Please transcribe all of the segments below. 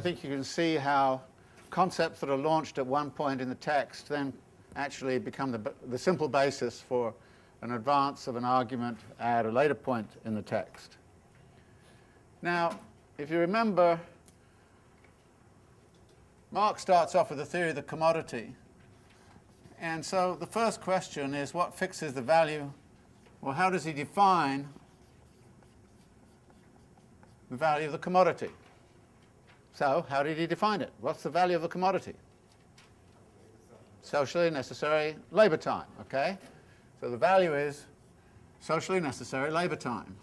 I think you can see how concepts that are launched at one point in the text then actually become the, the simple basis for an advance of an argument at a later point in the text. Now, if you remember, Marx starts off with the theory of the commodity. And so the first question is what fixes the value? Well, how does he define the value of the commodity? So, how did he define it? What's the value of a commodity? Socially necessary labor time, okay? So the value is socially necessary labor time.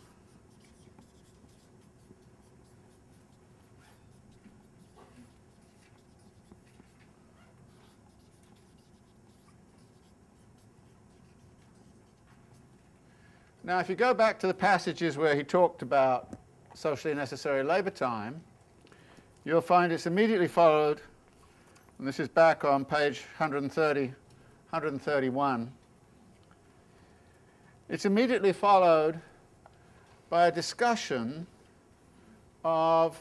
Now, if you go back to the passages where he talked about socially necessary labor time, you'll find it's immediately followed, and this is back on page 130, 131. It's immediately followed by a discussion of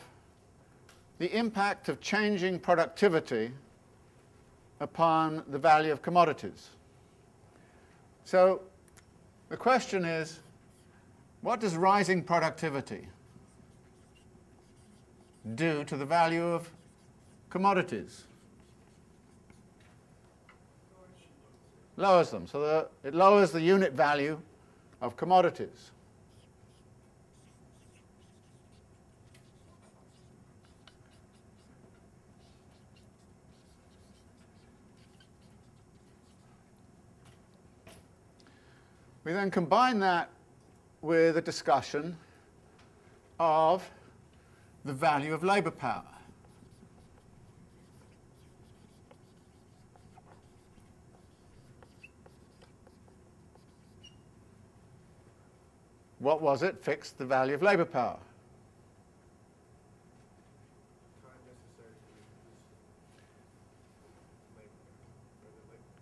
the impact of changing productivity upon the value of commodities. So the question is, what does rising productivity do to the value of commodities? Lowers them. So the, it lowers the unit value of commodities. We then combine that with a discussion of the value of labour power. What was it fixed the value of labour power?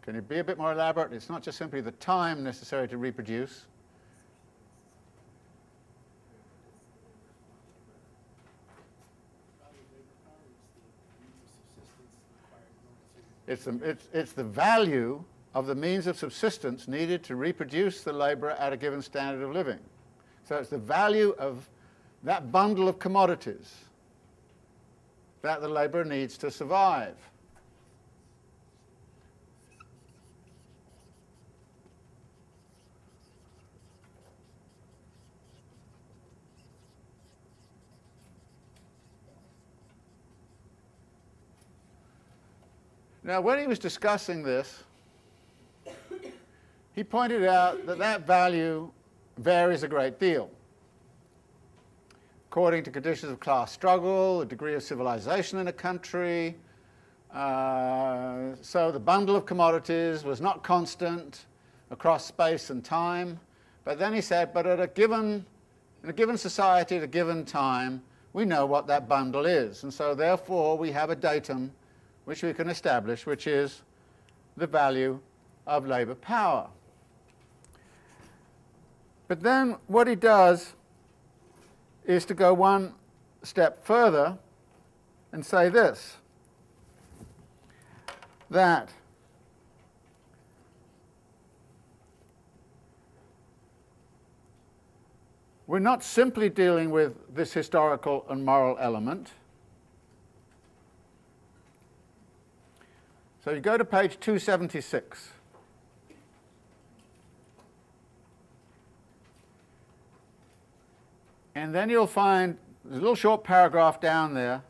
Can you be a bit more elaborate? It's not just simply the time necessary to reproduce. It's the, it's, it's the value of the means of subsistence needed to reproduce the laborer at a given standard of living. So it's the value of that bundle of commodities that the laborer needs to survive. Now, when he was discussing this, he pointed out that that value varies a great deal. According to conditions of class struggle, the degree of civilization in a country, uh, so the bundle of commodities was not constant across space and time. But then he said, but at a given, in a given society at a given time, we know what that bundle is. And so therefore we have a datum which we can establish, which is the value of labour power. But then what he does is to go one step further and say this, that we're not simply dealing with this historical and moral element, So you go to page 276. And then you'll find a little short paragraph down there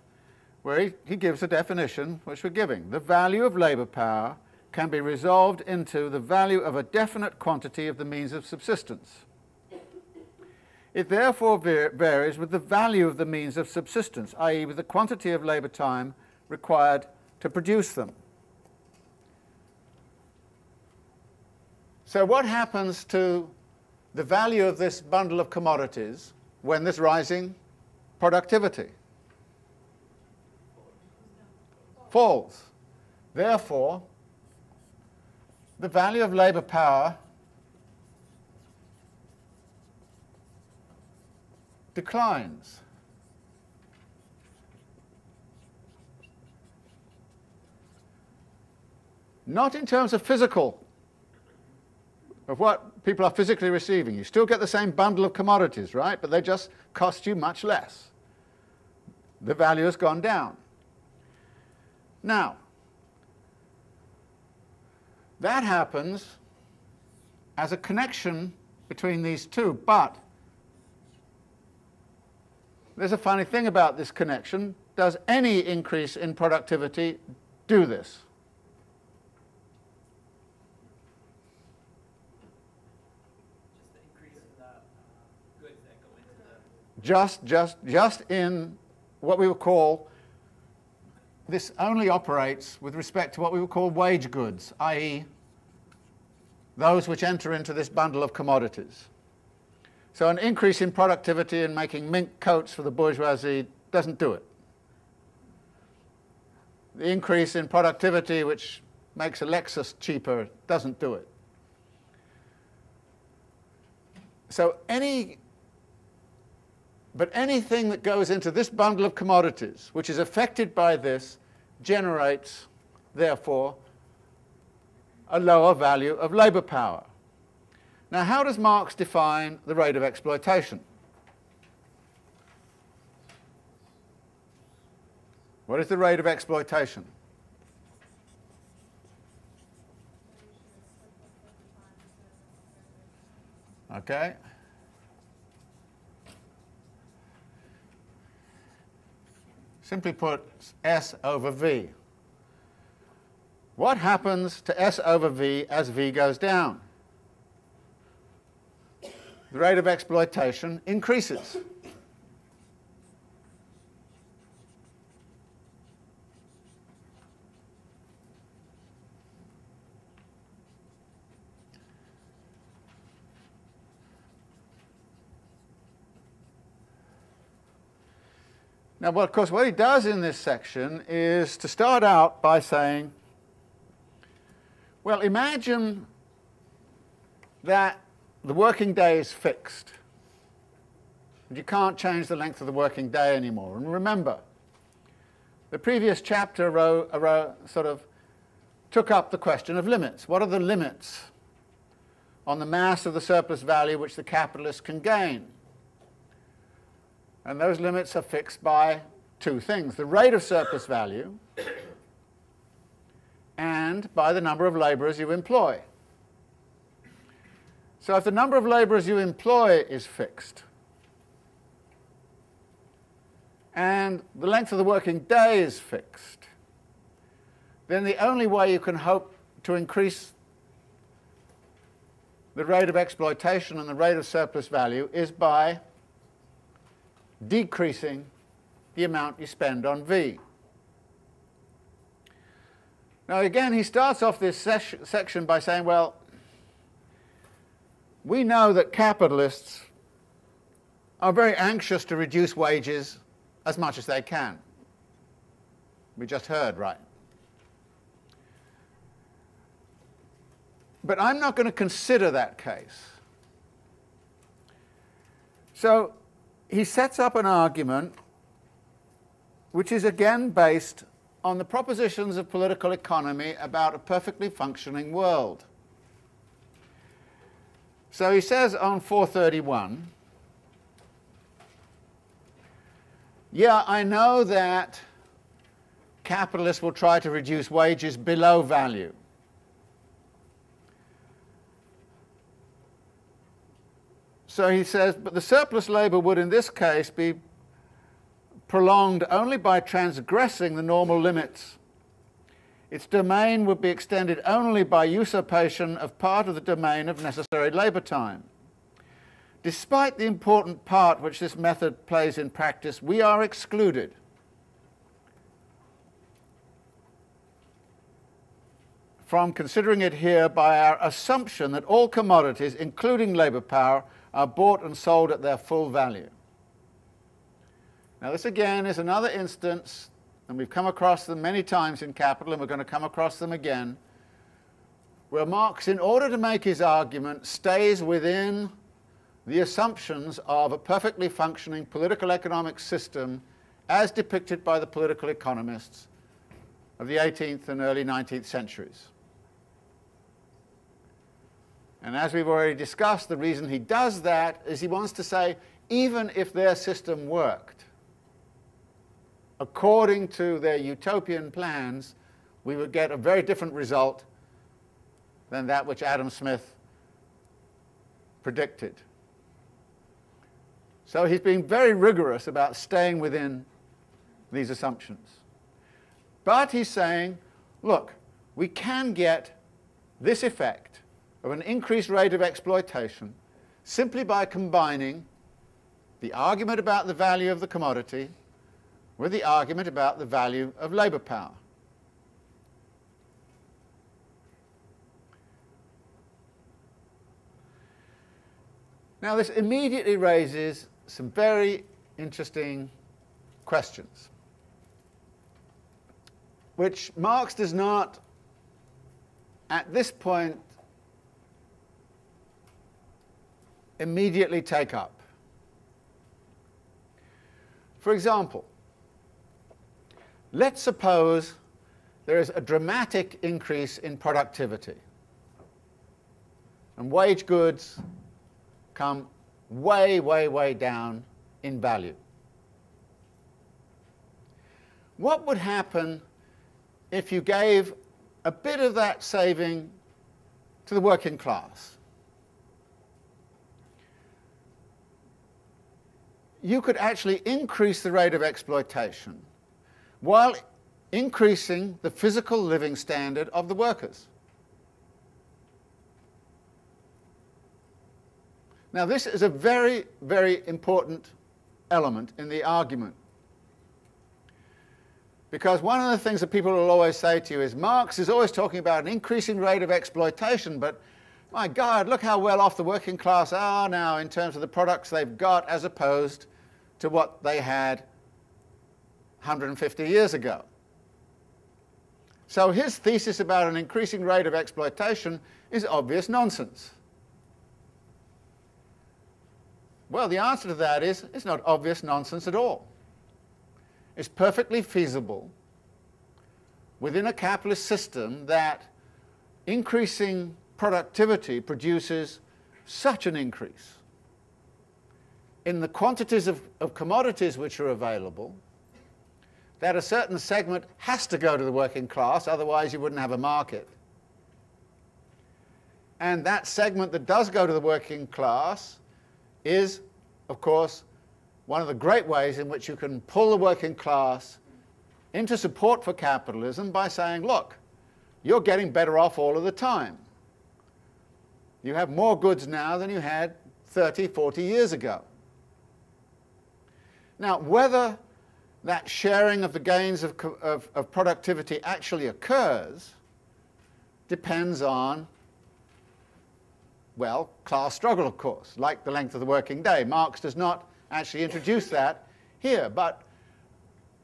where he, he gives a definition which we're giving. The value of labour power can be resolved into the value of a definite quantity of the means of subsistence. It therefore varies with the value of the means of subsistence, i.e. with the quantity of labour time required to produce them. So what happens to the value of this bundle of commodities when there's rising productivity? Falls. Therefore, the value of labor power declines. Not in terms of physical of what people are physically receiving. You still get the same bundle of commodities, right? But they just cost you much less. The value has gone down. Now, that happens as a connection between these two, but there's a funny thing about this connection. Does any increase in productivity do this? Just, just, just in what we would call, this only operates with respect to what we would call wage goods, i.e. those which enter into this bundle of commodities. So an increase in productivity in making mink coats for the bourgeoisie doesn't do it. The increase in productivity which makes a Lexus cheaper doesn't do it. So any, but anything that goes into this bundle of commodities, which is affected by this, generates, therefore, a lower value of labor power. Now, how does Marx define the rate of exploitation? What is the rate of exploitation? Okay. Simply put, S over V. What happens to S over V as V goes down? the rate of exploitation increases. Now, well, of course, what he does in this section is to start out by saying, well, imagine that the working day is fixed. And you can't change the length of the working day anymore. And remember, the previous chapter sort of took up the question of limits. What are the limits on the mass of the surplus value which the capitalist can gain? And those limits are fixed by two things, the rate of surplus value and by the number of labourers you employ. So if the number of labourers you employ is fixed, and the length of the working day is fixed, then the only way you can hope to increase the rate of exploitation and the rate of surplus value is by decreasing the amount you spend on V. Now again, he starts off this section by saying, well, we know that capitalists are very anxious to reduce wages as much as they can. We just heard, right? But I'm not going to consider that case. So he sets up an argument which is again based on the propositions of political economy about a perfectly functioning world. So he says on 431, yeah, I know that capitalists will try to reduce wages below value. So he says, but the surplus labour would in this case be prolonged only by transgressing the normal limits its domain would be extended only by usurpation of part of the domain of necessary labour time. Despite the important part which this method plays in practice, we are excluded. from considering it here by our assumption that all commodities, including labour power, are bought and sold at their full value. Now this again is another instance and we've come across them many times in Capital, and we're going to come across them again, where Marx, in order to make his argument, stays within the assumptions of a perfectly functioning political economic system as depicted by the political economists of the 18th and early 19th centuries. And as we've already discussed, the reason he does that is he wants to say, even if their system worked, according to their utopian plans, we would get a very different result than that which Adam Smith predicted. So he's being very rigorous about staying within these assumptions. But he's saying, look, we can get this effect of an increased rate of exploitation simply by combining the argument about the value of the commodity with the argument about the value of labor power. Now this immediately raises some very interesting questions, which Marx does not, at this point, immediately take up. For example, let's suppose there is a dramatic increase in productivity and wage goods come way, way, way down in value. What would happen if you gave a bit of that saving to the working class? You could actually increase the rate of exploitation while increasing the physical living standard of the workers. Now, this is a very, very important element in the argument. Because one of the things that people will always say to you is Marx is always talking about an increasing rate of exploitation, but my God, look how well off the working class are now in terms of the products they've got as opposed to what they had 150 years ago. So his thesis about an increasing rate of exploitation is obvious nonsense. Well, the answer to that is it's not obvious nonsense at all. It's perfectly feasible within a capitalist system that increasing productivity produces such an increase in the quantities of, of commodities which are available that a certain segment has to go to the working class, otherwise you wouldn't have a market. And that segment that does go to the working class is, of course, one of the great ways in which you can pull the working class into support for capitalism by saying, look, you're getting better off all of the time. You have more goods now than you had 30, 40 years ago. Now, whether that sharing of the gains of, of, of productivity actually occurs depends on well, class struggle, of course, like the length of the working day. Marx does not actually introduce that here, but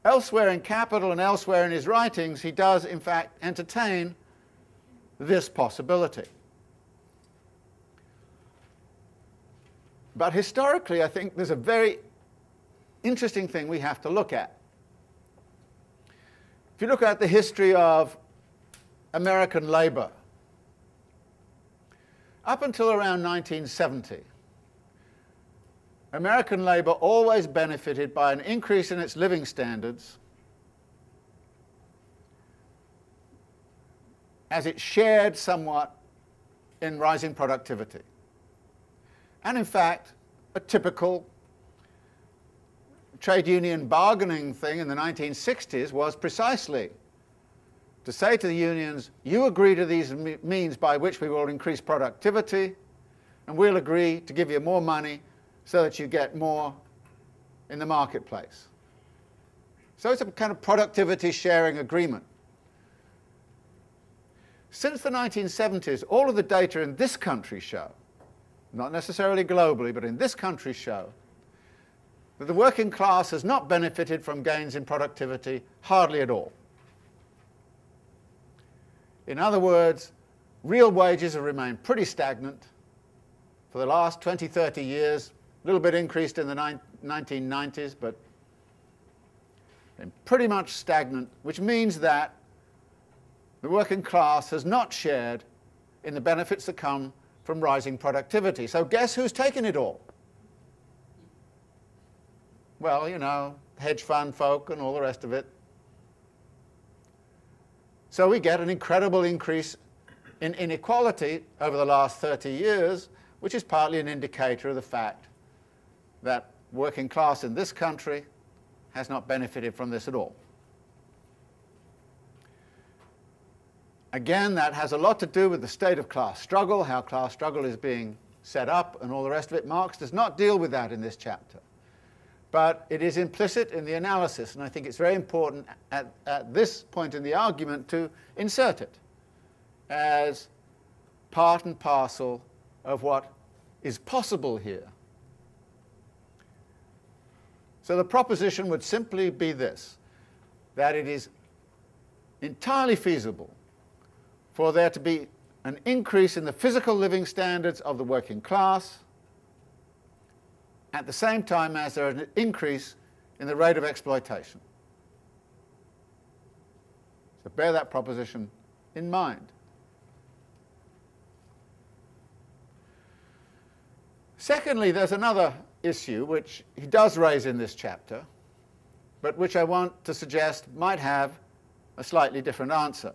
elsewhere in Capital and elsewhere in his writings, he does, in fact, entertain this possibility. But historically, I think there's a very interesting thing we have to look at. If you look at the history of American labor, up until around 1970, American labor always benefited by an increase in its living standards as it shared somewhat in rising productivity. And in fact, a typical trade union bargaining thing in the 1960s was precisely to say to the unions, you agree to these means by which we will increase productivity, and we'll agree to give you more money so that you get more in the marketplace. So it's a kind of productivity sharing agreement. Since the 1970s, all of the data in this country show, not necessarily globally, but in this country show, that the working class has not benefited from gains in productivity hardly at all. In other words, real wages have remained pretty stagnant for the last 20, 30 years, a little bit increased in the 1990s, but pretty much stagnant, which means that the working class has not shared in the benefits that come from from rising productivity. So guess who's taken it all? Well, you know, hedge fund folk and all the rest of it. So we get an incredible increase in inequality over the last 30 years, which is partly an indicator of the fact that working class in this country has not benefited from this at all. Again, that has a lot to do with the state of class struggle, how class struggle is being set up, and all the rest of it. Marx does not deal with that in this chapter. But it is implicit in the analysis, and I think it's very important at, at this point in the argument to insert it as part and parcel of what is possible here. So the proposition would simply be this, that it is entirely feasible for there to be an increase in the physical living standards of the working class at the same time as there is an increase in the rate of exploitation. So bear that proposition in mind. Secondly, there's another issue which he does raise in this chapter, but which I want to suggest might have a slightly different answer.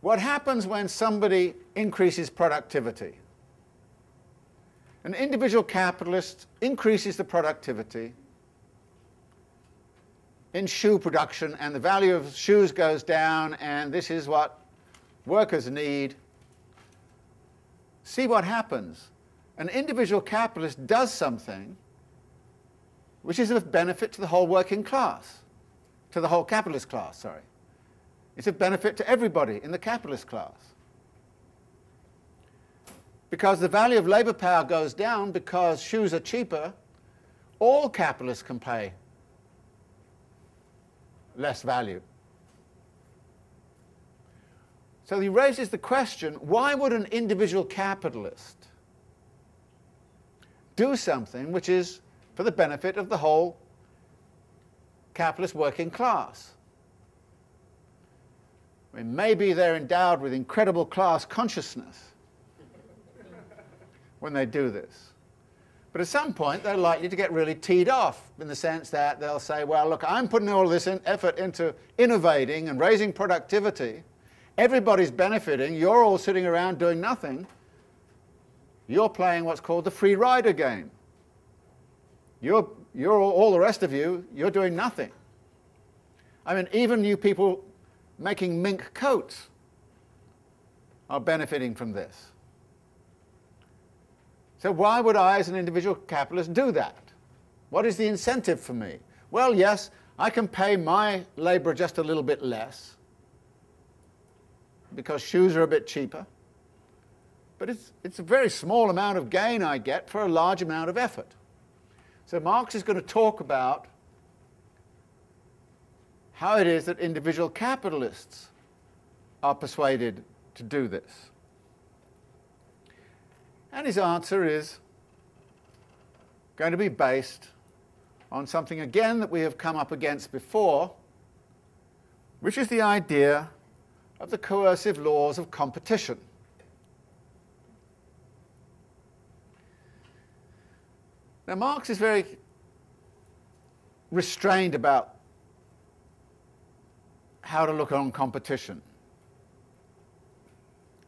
What happens when somebody increases productivity? An individual capitalist increases the productivity in shoe production and the value of shoes goes down and this is what workers need. See what happens. An individual capitalist does something which is of benefit to the whole working class, to the whole capitalist class, sorry. It's a benefit to everybody in the capitalist class. Because the value of labour power goes down because shoes are cheaper, all capitalists can pay less value. So he raises the question, why would an individual capitalist do something which is for the benefit of the whole capitalist working class? I mean, maybe they're endowed with incredible class consciousness when they do this. But at some point, they're likely to get really teed off in the sense that they'll say, well, look, I'm putting all this in effort into innovating and raising productivity. Everybody's benefiting. You're all sitting around doing nothing. You're playing what's called the free rider game. You're, you're all, all the rest of you, you're doing nothing. I mean, even you people making mink coats are benefiting from this. So why would I, as an individual capitalist, do that? What is the incentive for me? Well, yes, I can pay my labourer just a little bit less because shoes are a bit cheaper. But it's, it's a very small amount of gain I get for a large amount of effort. So Marx is going to talk about how it is that individual capitalists are persuaded to do this. And his answer is going to be based on something again that we have come up against before, which is the idea of the coercive laws of competition. Now, Marx is very restrained about how to look on competition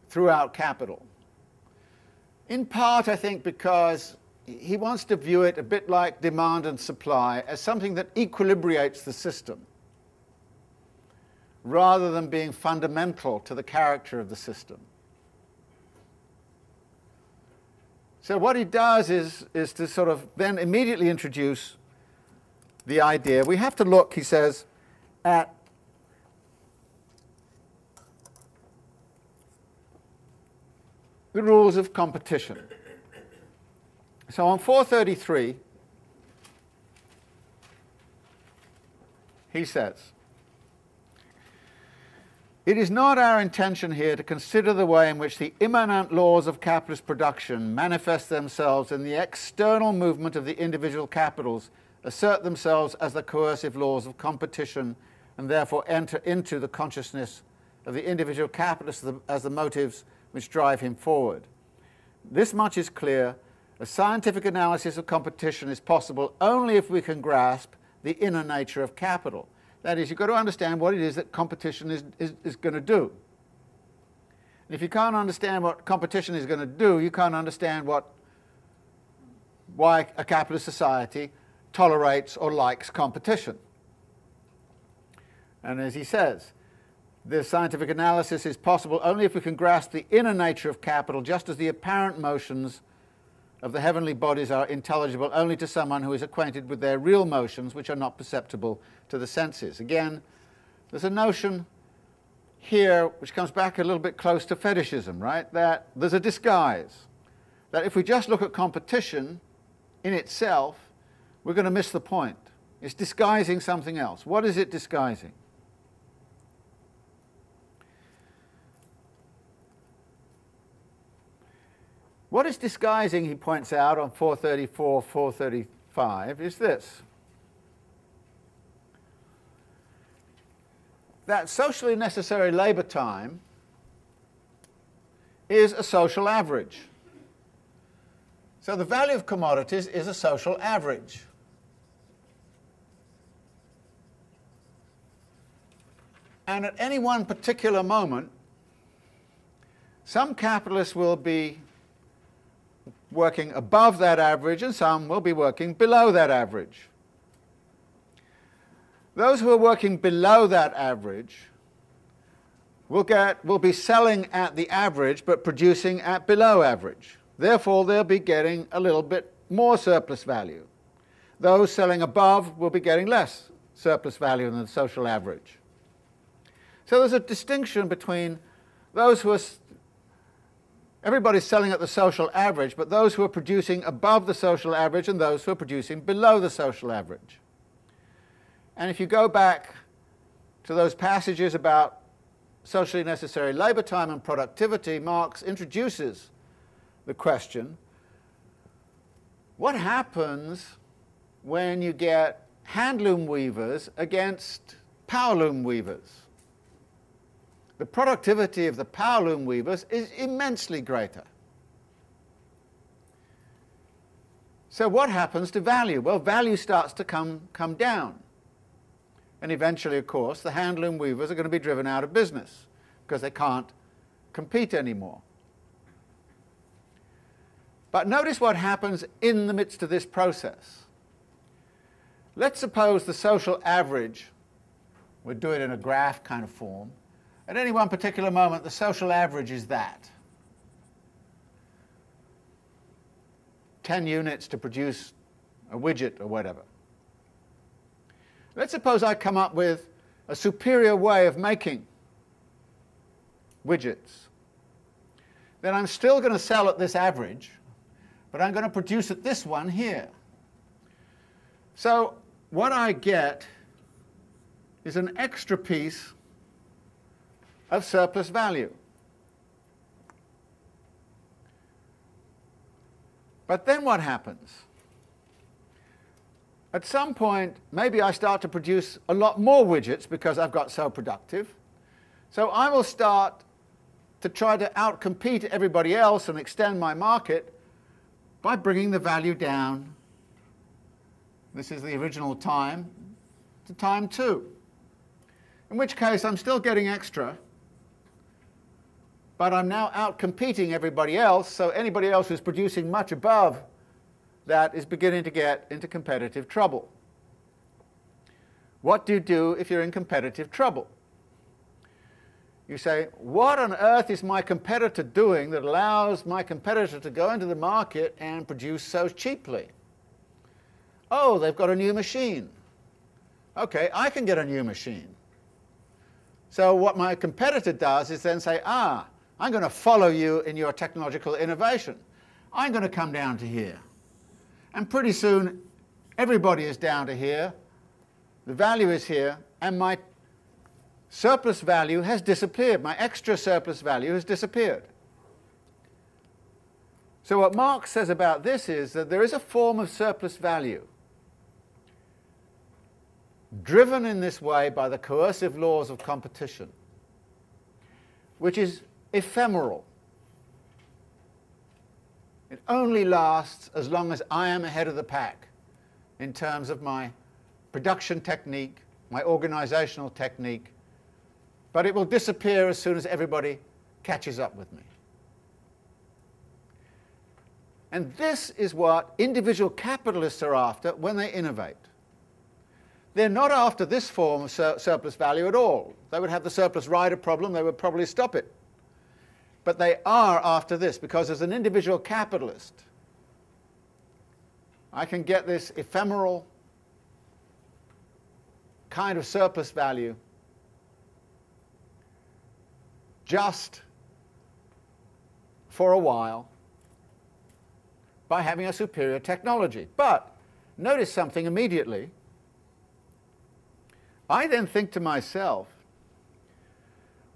throughout capital. In part, I think, because he wants to view it a bit like demand and supply as something that equilibrates the system rather than being fundamental to the character of the system. So what he does is, is to sort of then immediately introduce the idea. We have to look, he says, at the rules of competition. So on 433, he says, it is not our intention here to consider the way in which the immanent laws of capitalist production manifest themselves in the external movement of the individual capitals, assert themselves as the coercive laws of competition, and therefore enter into the consciousness of the individual capitalists as the motives which drive him forward. This much is clear. A scientific analysis of competition is possible only if we can grasp the inner nature of capital. That is, you've got to understand what it is that competition is, is, is going to do. And if you can't understand what competition is going to do, you can't understand what, why a capitalist society tolerates or likes competition. And as he says, this scientific analysis is possible only if we can grasp the inner nature of capital, just as the apparent motions of the heavenly bodies are intelligible only to someone who is acquainted with their real motions, which are not perceptible to the senses. Again, there's a notion here which comes back a little bit close to fetishism, right? That there's a disguise. That if we just look at competition in itself, we're going to miss the point. It's disguising something else. What is it disguising? What is disguising, he points out on 434, 435, is this. That socially necessary labour time is a social average. So the value of commodities is a social average. And at any one particular moment, some capitalists will be working above that average and some will be working below that average. Those who are working below that average will, get, will be selling at the average but producing at below average. Therefore, they'll be getting a little bit more surplus value. Those selling above will be getting less surplus value than the social average. So there's a distinction between those who are Everybody's selling at the social average, but those who are producing above the social average and those who are producing below the social average. And if you go back to those passages about socially necessary labour time and productivity, Marx introduces the question, what happens when you get handloom weavers against powerloom weavers? The productivity of the power loom weavers is immensely greater. So what happens to value? Well, value starts to come, come down. And eventually, of course, the handloom weavers are going to be driven out of business because they can't compete anymore. But notice what happens in the midst of this process. Let's suppose the social average, we'll do it in a graph kind of form, at any one particular moment, the social average is that. 10 units to produce a widget or whatever. Let's suppose I come up with a superior way of making widgets. Then I'm still going to sell at this average, but I'm going to produce at this one here. So what I get is an extra piece of surplus value. But then what happens? At some point, maybe I start to produce a lot more widgets because I've got so productive. So I will start to try to outcompete everybody else and extend my market by bringing the value down. This is the original time to time 2. In which case, I'm still getting extra, but I'm now out competing everybody else, so anybody else who's producing much above that is beginning to get into competitive trouble. What do you do if you're in competitive trouble? You say, what on earth is my competitor doing that allows my competitor to go into the market and produce so cheaply? Oh, they've got a new machine. Okay, I can get a new machine. So what my competitor does is then say, ah, I'm going to follow you in your technological innovation. I'm going to come down to here. And pretty soon, everybody is down to here. The value is here, and my surplus value has disappeared. My extra surplus value has disappeared. So what Marx says about this is that there is a form of surplus value driven in this way by the coercive laws of competition which is ephemeral. It only lasts as long as I am ahead of the pack in terms of my production technique, my organizational technique, but it will disappear as soon as everybody catches up with me. And this is what individual capitalists are after when they innovate. They're not after this form of sur surplus value at all. They would have the surplus rider problem, they would probably stop it. But they are after this because as an individual capitalist, I can get this ephemeral kind of surplus value just for a while by having a superior technology. But notice something immediately. I then think to myself,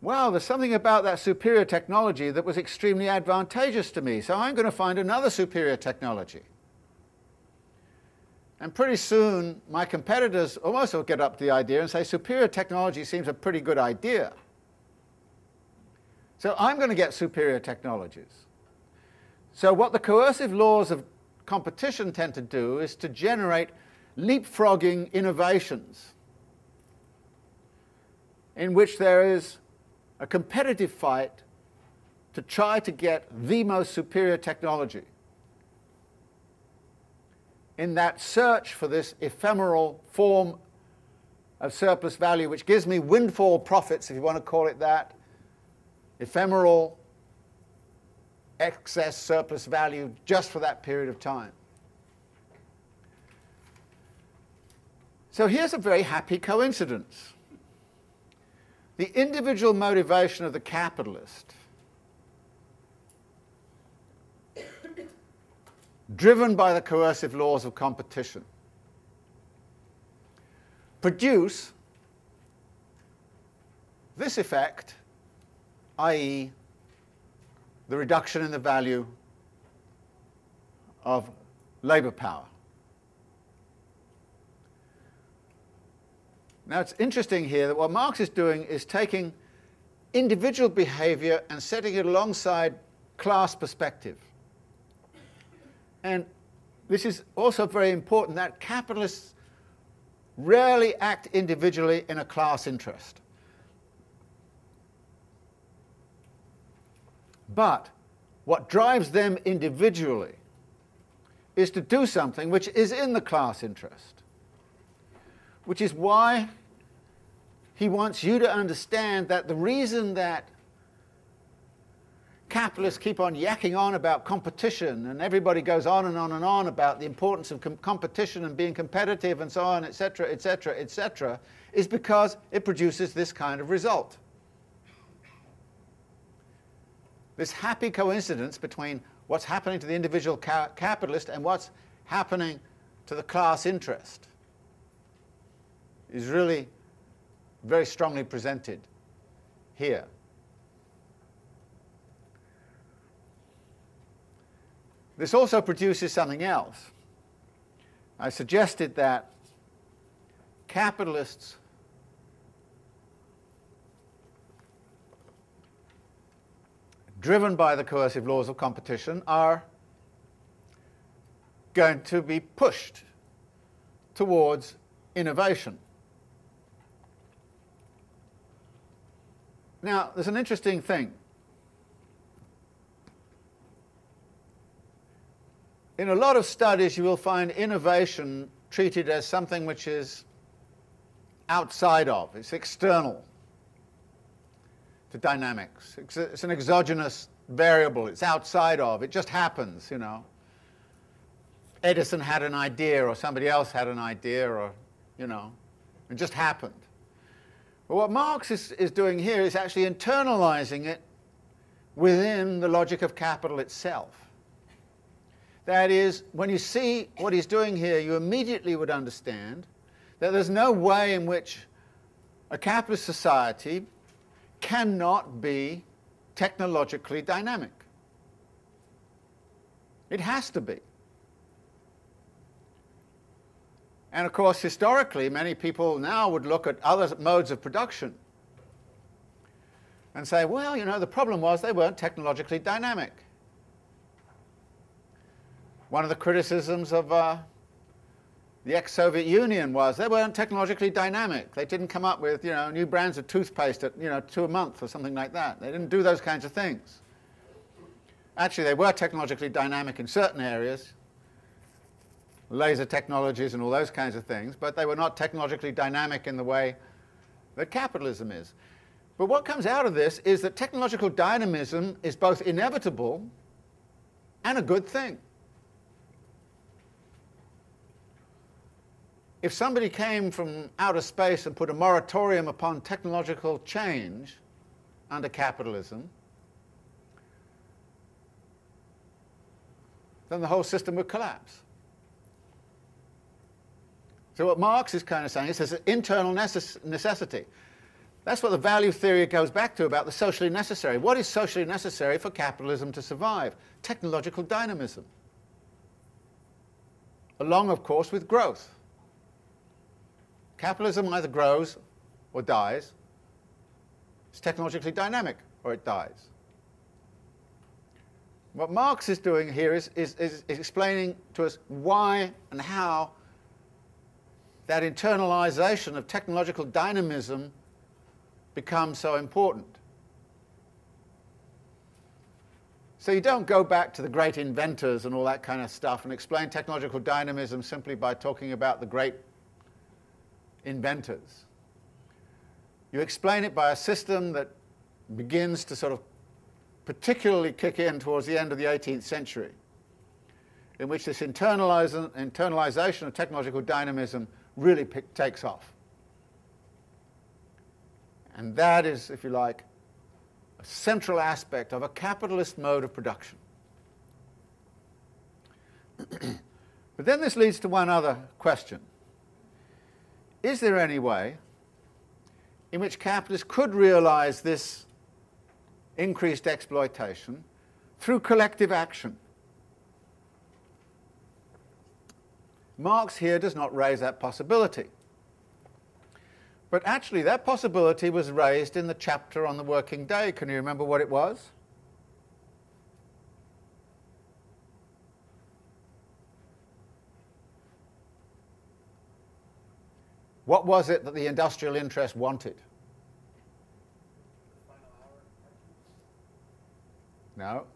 wow, there's something about that superior technology that was extremely advantageous to me, so I'm going to find another superior technology. And pretty soon, my competitors almost will get up to the idea and say, superior technology seems a pretty good idea. So I'm going to get superior technologies. So what the coercive laws of competition tend to do is to generate leapfrogging innovations in which there is a competitive fight to try to get the most superior technology. In that search for this ephemeral form of surplus value, which gives me windfall profits, if you want to call it that, ephemeral excess surplus value just for that period of time. So here's a very happy coincidence. The individual motivation of the capitalist, driven by the coercive laws of competition, produce this effect, i.e., the reduction in the value of labour power. Now it's interesting here that what Marx is doing is taking individual behavior and setting it alongside class perspective. And this is also very important that capitalists rarely act individually in a class interest. But what drives them individually is to do something which is in the class interest, which is why he wants you to understand that the reason that capitalists keep on yakking on about competition and everybody goes on and on and on about the importance of com competition and being competitive and so on, etc., etc., etc., is because it produces this kind of result. this happy coincidence between what's happening to the individual ca capitalist and what's happening to the class interest is really very strongly presented here. This also produces something else. I suggested that capitalists driven by the coercive laws of competition, are going to be pushed towards innovation. Now, there's an interesting thing. In a lot of studies, you will find innovation treated as something which is outside of, it's external to dynamics. It's, an exogenous variable. It's outside of. It just happens, you know. Edison had an idea or somebody else had an idea or, you know, it just happened. But what Marx is, is doing here is actually internalizing it within the logic of capital itself. That is, when you see what he's doing here, you immediately would understand that there's no way in which a capitalist society cannot be technologically dynamic. It has to be. And of course, historically, many people now would look at other modes of production and say, well, you know, the problem was they weren't technologically dynamic. One of the criticisms of uh, the ex-Soviet Union was they weren't technologically dynamic. They didn't come up with, you know, new brands of toothpaste at, you know, two a month or something like that. They didn't do those kinds of things. Actually, they were technologically dynamic in certain areas, laser technologies and all those kinds of things, but they were not technologically dynamic in the way that capitalism is. But what comes out of this is that technological dynamism is both inevitable and a good thing. If somebody came from outer space and put a moratorium upon technological change under capitalism, then the whole system would collapse. So what Marx is kind of saying is it's an internal necess necessity. That's what the value theory goes back to about the socially necessary. What is socially necessary for capitalism to survive? Technological dynamism. Along, of course, with growth. Capitalism either grows or dies. It's technologically dynamic or it dies. What Marx is doing here is, is, is, is explaining to us why and how that internalization of technological dynamism becomes so important. So you don't go back to the great inventors and all that kind of stuff and explain technological dynamism simply by talking about the great inventors. You explain it by a system that begins to sort of particularly kick in towards the end of the 18th century, in which this internalization of technological dynamism really pick, takes off. And that is, if you like, a central aspect of a capitalist mode of production. but then this leads to one other question. Is there any way in which capitalists could realize this increased exploitation through collective action? Marx here does not raise that possibility. But actually, that possibility was raised in the chapter on the working day. Can you remember what it was? What was it that the industrial interest wanted? No.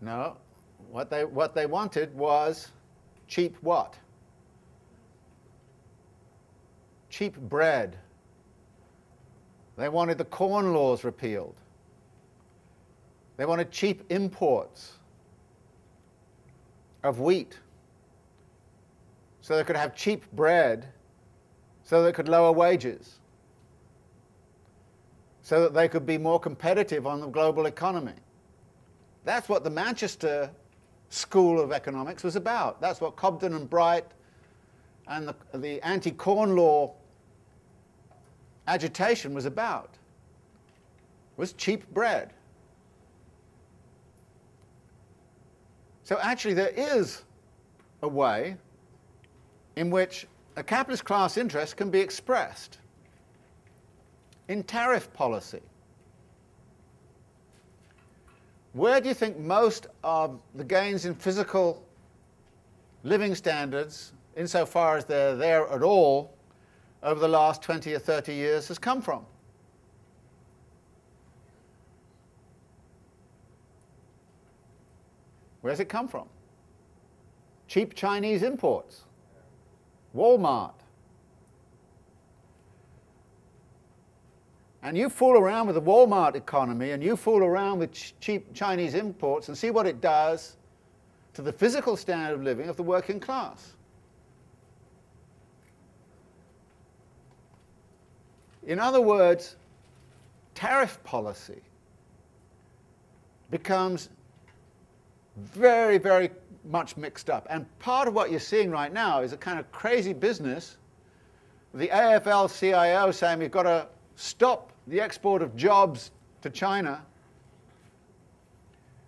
No. What they, what they wanted was cheap what? cheap bread. They wanted the corn laws repealed. They wanted cheap imports of wheat so they could have cheap bread so they could lower wages so that they could be more competitive on the global economy. That's what the Manchester School of Economics was about. That's what Cobden and Bright and the, the anti-corn law agitation was about was cheap bread. So actually there is a way in which a capitalist class interest can be expressed in tariff policy. Where do you think most of the gains in physical living standards, insofar as they're there at all, over the last 20 or 30 years has come from. Where does it come from? Cheap Chinese imports. Walmart. And you fool around with the Walmart economy and you fool around with ch cheap Chinese imports and see what it does to the physical standard of living of the working class. In other words, tariff policy becomes very, very much mixed up. And part of what you're seeing right now is a kind of crazy business. The AFL-CIO saying we've got to stop the export of jobs to China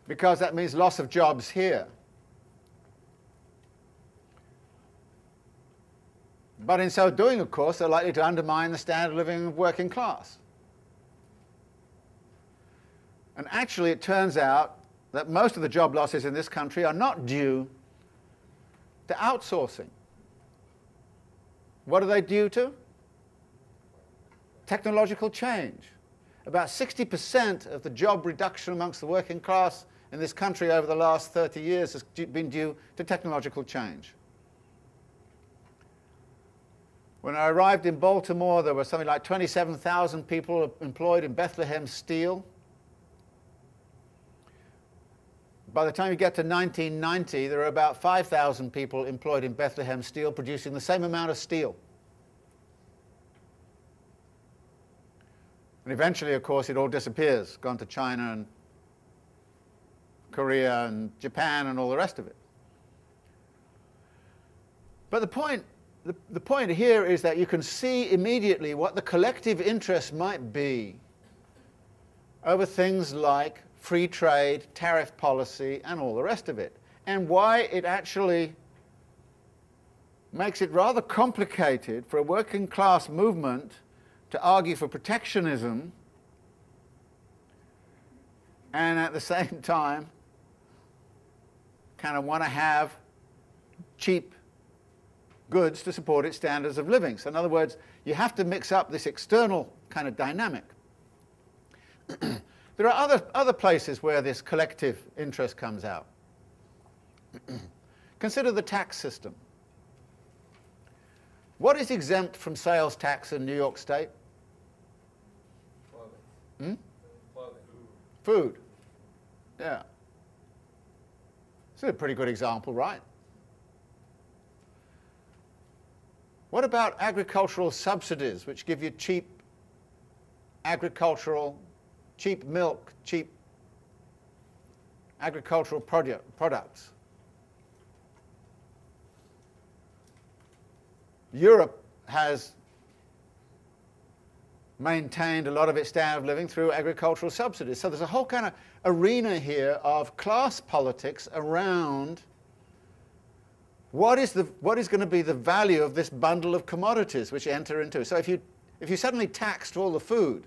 because that means loss of jobs here. But in so doing, of course, they're likely to undermine the standard of living of working class. And actually, it turns out that most of the job losses in this country are not due to outsourcing. What are they due to? Technological change. About 60% of the job reduction amongst the working class in this country over the last 30 years has been due to technological change. When I arrived in Baltimore, there were something like 27,000 people employed in Bethlehem Steel. By the time you get to 1990, there are about 5,000 people employed in Bethlehem Steel producing the same amount of steel. And eventually, of course, it all disappears, gone to China and Korea and Japan and all the rest of it. But the point, the, the point here is that you can see immediately what the collective interest might be over things like free trade, tariff policy, and all the rest of it, and why it actually makes it rather complicated for a working class movement to argue for protectionism and at the same time kind of want to have cheap goods to support its standards of living. So in other words, you have to mix up this external kind of dynamic. there are other, other places where this collective interest comes out. Consider the tax system. What is exempt from sales tax in New York State? Hmm? Food. Yeah. This is a pretty good example, right? What about agricultural subsidies, which give you cheap agricultural, cheap milk, cheap agricultural product, products? Europe has maintained a lot of its standard of living through agricultural subsidies. So there's a whole kind of arena here of class politics around what is, the, what is going to be the value of this bundle of commodities which enter into. So if you, if you suddenly taxed all the food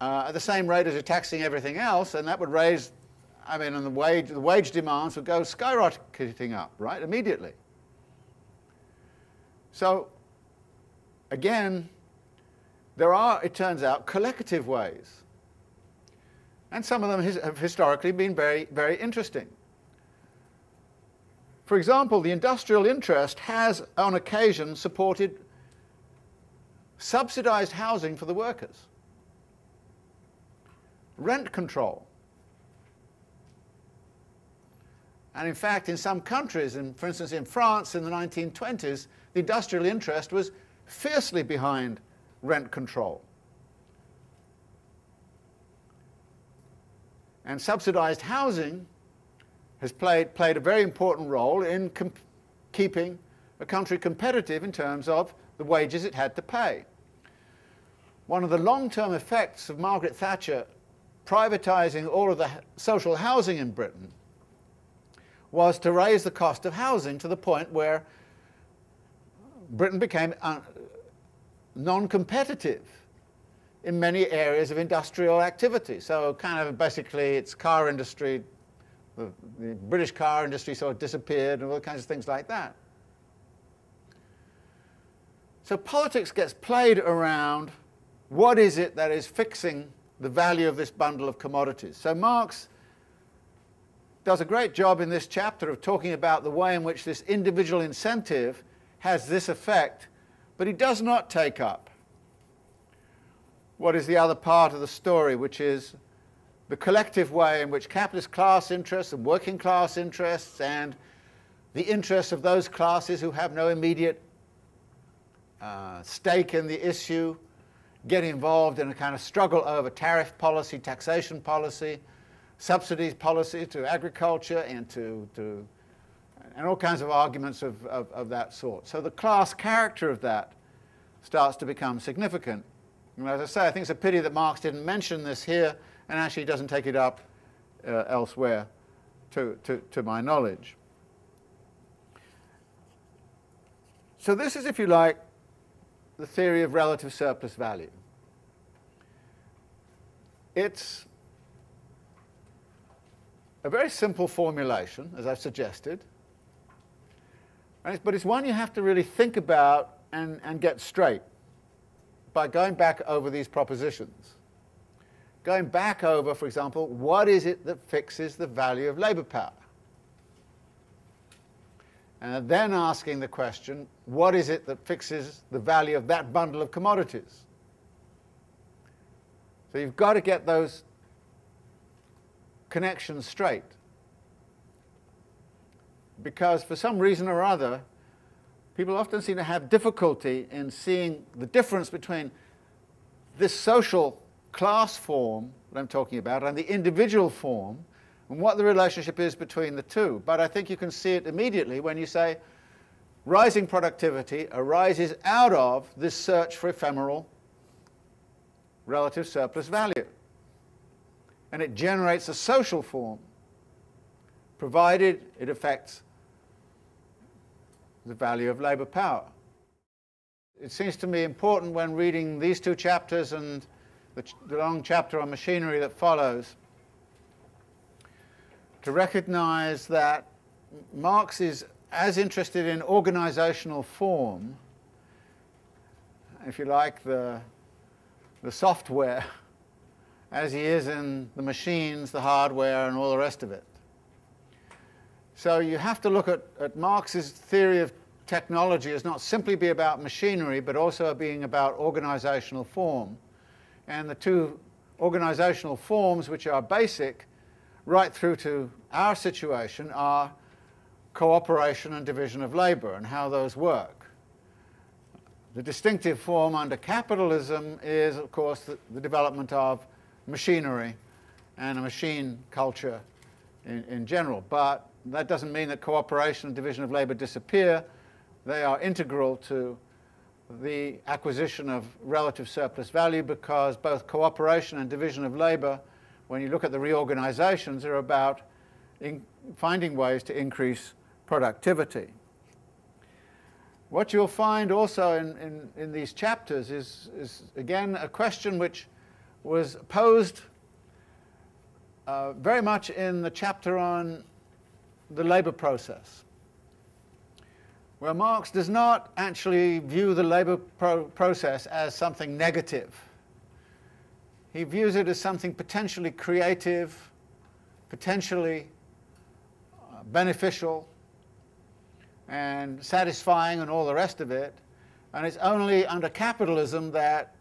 uh, at the same rate as you're taxing everything else, and that would raise, I mean, and the wage, the wage demands would go skyrocketing up, right, immediately. So again, there are, it turns out, collective ways. And some of them have historically been very, very interesting. For example, the industrial interest has, on occasion, supported subsidized housing for the workers, rent control. And in fact, in some countries, in, for instance in France in the 1920s, the industrial interest was fiercely behind rent control. And subsidized housing has played, played a very important role in keeping a country competitive in terms of the wages it had to pay. One of the long-term effects of Margaret Thatcher privatizing all of the social housing in Britain was to raise the cost of housing to the point where Britain became uh, non-competitive in many areas of industrial activity. So kind of basically its car industry, the, the, British car industry sort of disappeared and all kinds of things like that. So politics gets played around what is it that is fixing the value of this bundle of commodities. So Marx does a great job in this chapter of talking about the way in which this individual incentive has this effect, but he does not take up. What is the other part of the story, which is the collective way in which capitalist class interests and working class interests and the interests of those classes who have no immediate uh, stake in the issue get involved in a kind of struggle over tariff policy, taxation policy, subsidies policy to agriculture and to, to and all kinds of arguments of, of, of, that sort. So the class character of that starts to become significant. And as I say, I think it's a pity that Marx didn't mention this here and actually doesn't take it up uh, elsewhere to, to, to my knowledge. so this is, if you like, the theory of relative surplus value. It's a very simple formulation, as I've suggested, but it's one you have to really think about and, and get straight by going back over these propositions. Going back over, for example, what is it that fixes the value of labour power? And then asking the question, what is it that fixes the value of that bundle of commodities? So you've got to get those connections straight. Because for some reason or other, people often seem to have difficulty in seeing the difference between this social class form that I'm talking about and the individual form and what the relationship is between the two. But I think you can see it immediately when you say rising productivity arises out of this search for ephemeral relative surplus value. And it generates a social form, provided it affects the value of labour power. It seems to me important when reading these two chapters and the, ch the long chapter on machinery that follows to recognize that Marx is as interested in organizational form, if you like, the the software as he is in the machines, the hardware, and all the rest of it. So you have to look at, at Marx's theory of technology as not simply be about machinery, but also being about organizational form. And the two organizational forms which are basic right through to our situation are cooperation and division of labor and how those work. The distinctive form under capitalism is, of course, the, the development of machinery and a machine culture in, in general. But that doesn't mean that cooperation and division of labor disappear. They are integral to the acquisition of relative surplus value because both cooperation and division of labor, when you look at the reorganizations, are about finding ways to increase productivity. What you'll find also in, in, in these chapters is, is, again, a question which was posed uh, very much in the chapter on the labor process, where Marx does not actually view the labor pro process as something negative. He views it as something potentially creative, potentially uh, beneficial, and satisfying and all the rest of it. And it's only under capitalism that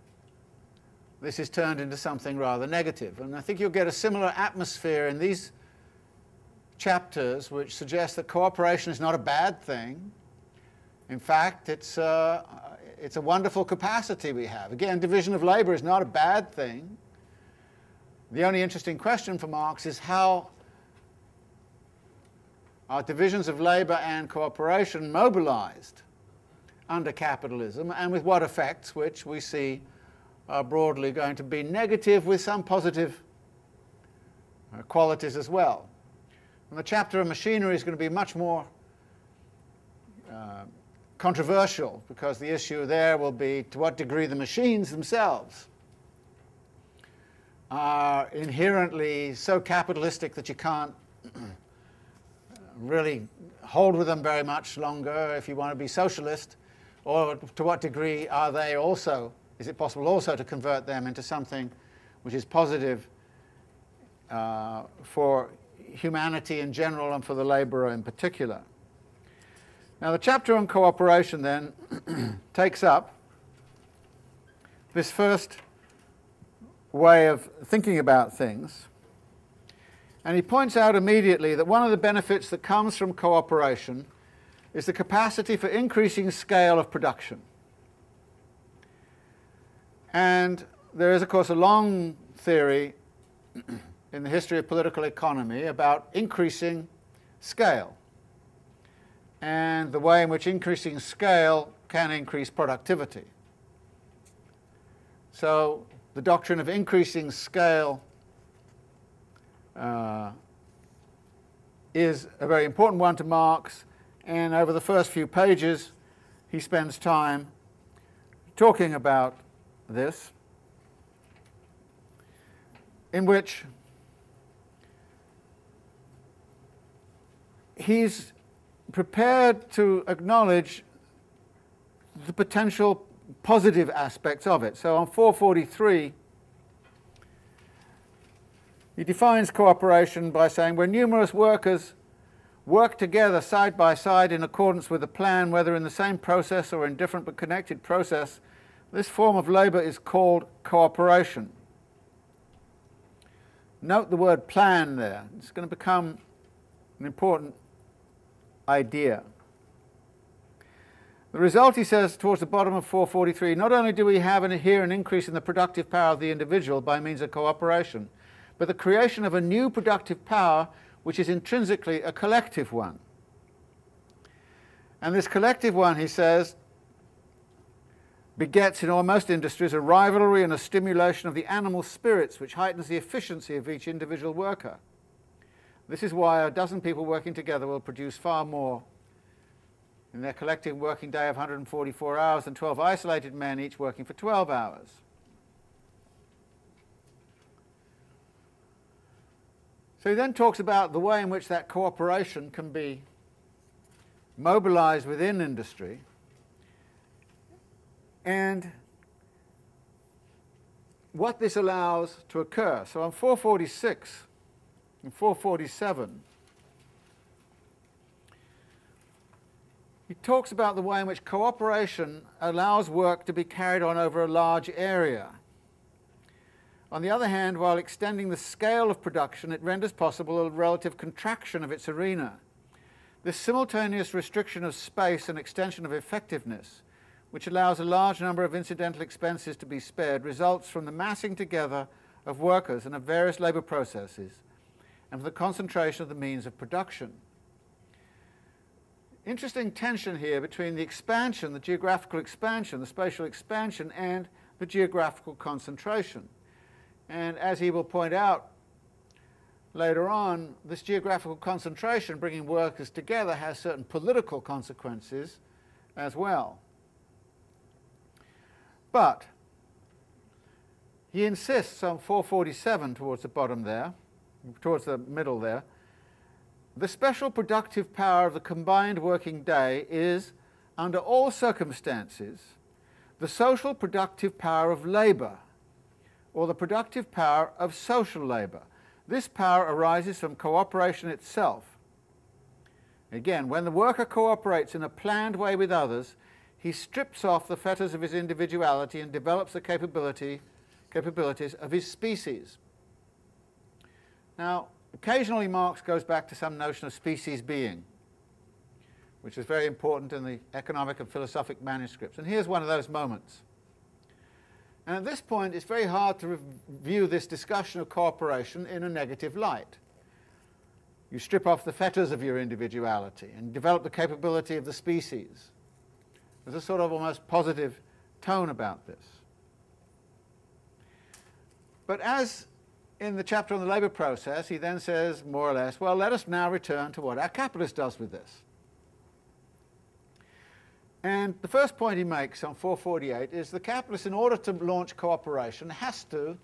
this is turned into something rather negative. And I think you'll get a similar atmosphere in these chapters which suggest that cooperation is not a bad thing. In fact, it's, uh, it's a wonderful capacity we have. Again, division of labor is not a bad thing. The only interesting question for Marx is how are divisions of labour and cooperation mobilised under capitalism and with what effects, which we see are broadly going to be negative with some positive uh, qualities as well. And the chapter of machinery is going to be much more uh, controversial because the issue there will be to what degree the machines themselves are inherently so capitalistic that you can't really hold with them very much longer if you want to be socialist, or to what degree are they also, is it possible also to convert them into something which is positive uh, for humanity in general and for the laborer in particular. Now the chapter on cooperation then takes up this first way of thinking about things and he points out immediately that one of the benefits that comes from cooperation is the capacity for increasing scale of production. And there is, of course, a long theory in the history of political economy about increasing scale and the way in which increasing scale can increase productivity. So the doctrine of increasing scale uh, is a very important one to Marx. And over the first few pages, he spends time talking about this, in which he's prepared to acknowledge the potential positive aspects of it. So on 443, he defines cooperation by saying where numerous workers work together side by side in accordance with a plan, whether in the same process or in different but connected process, this form of labour is called cooperation. Note the word plan there. It's going to become an important idea. The result, he says, towards the bottom of 443, not only do we have here an increase in the productive power of the individual by means of cooperation, but the creation of a new productive power which is intrinsically a collective one. And this collective one, he says, begets in almost industries a rivalry and a stimulation of the animal spirits which heightens the efficiency of each individual worker. This is why a dozen people working together will produce far more in their collective working day of 144 hours than 12 isolated men each working for 12 hours. So he then talks about the way in which that cooperation can be mobilized within industry and what this allows to occur. So on 446 and 447, he talks about the way in which cooperation allows work to be carried on over a large area. On the other hand, while extending the scale of production, it renders possible a relative contraction of its arena. This simultaneous restriction of space and extension of effectiveness, which allows a large number of incidental expenses to be spared, results from the massing together of workers and of various labour processes, and from the concentration of the means of production. Interesting tension here between the expansion, the geographical expansion, the spatial expansion, and the geographical concentration. And as he will point out later on, this geographical concentration, bringing workers together, has certain political consequences as well. But he insists on 447 towards the bottom there, towards the middle there. The special productive power of the combined working day is, under all circumstances, the social productive power of labour or the productive power of social labour. This power arises from cooperation itself. Again, when the worker cooperates in a planned way with others, he strips off the fetters of his individuality and develops the capability, capabilities of his species. Now, occasionally Marx goes back to some notion of species being, which is very important in the economic and philosophic manuscripts. And here's one of those moments. And at this point, it's very hard to view this discussion of cooperation in a negative light. You strip off the fetters of your individuality and develop the capability of the species. There's a sort of almost positive tone about this. But as in the chapter on the labour process, he then says, more or less, well, let us now return to what our capitalist does with this. And the first point he makes on 448 is the capitalist, in order to launch cooperation, has to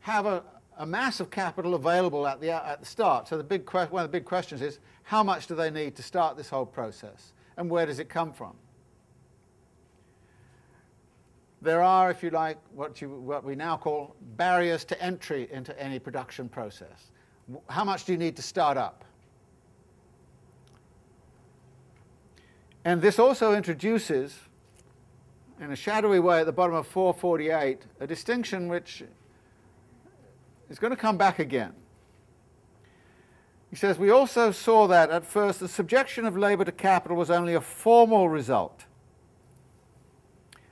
have a, a mass of capital available at the, at the start. So the big one of the big questions is, how much do they need to start this whole process? And where does it come from? There are, if you like, what, you, what we now call barriers to entry into any production process. How much do you need to start up? And this also introduces, in a shadowy way at the bottom of 448, a distinction which is going to come back again. He says, We also saw that at first the subjection of labour to capital was only a formal result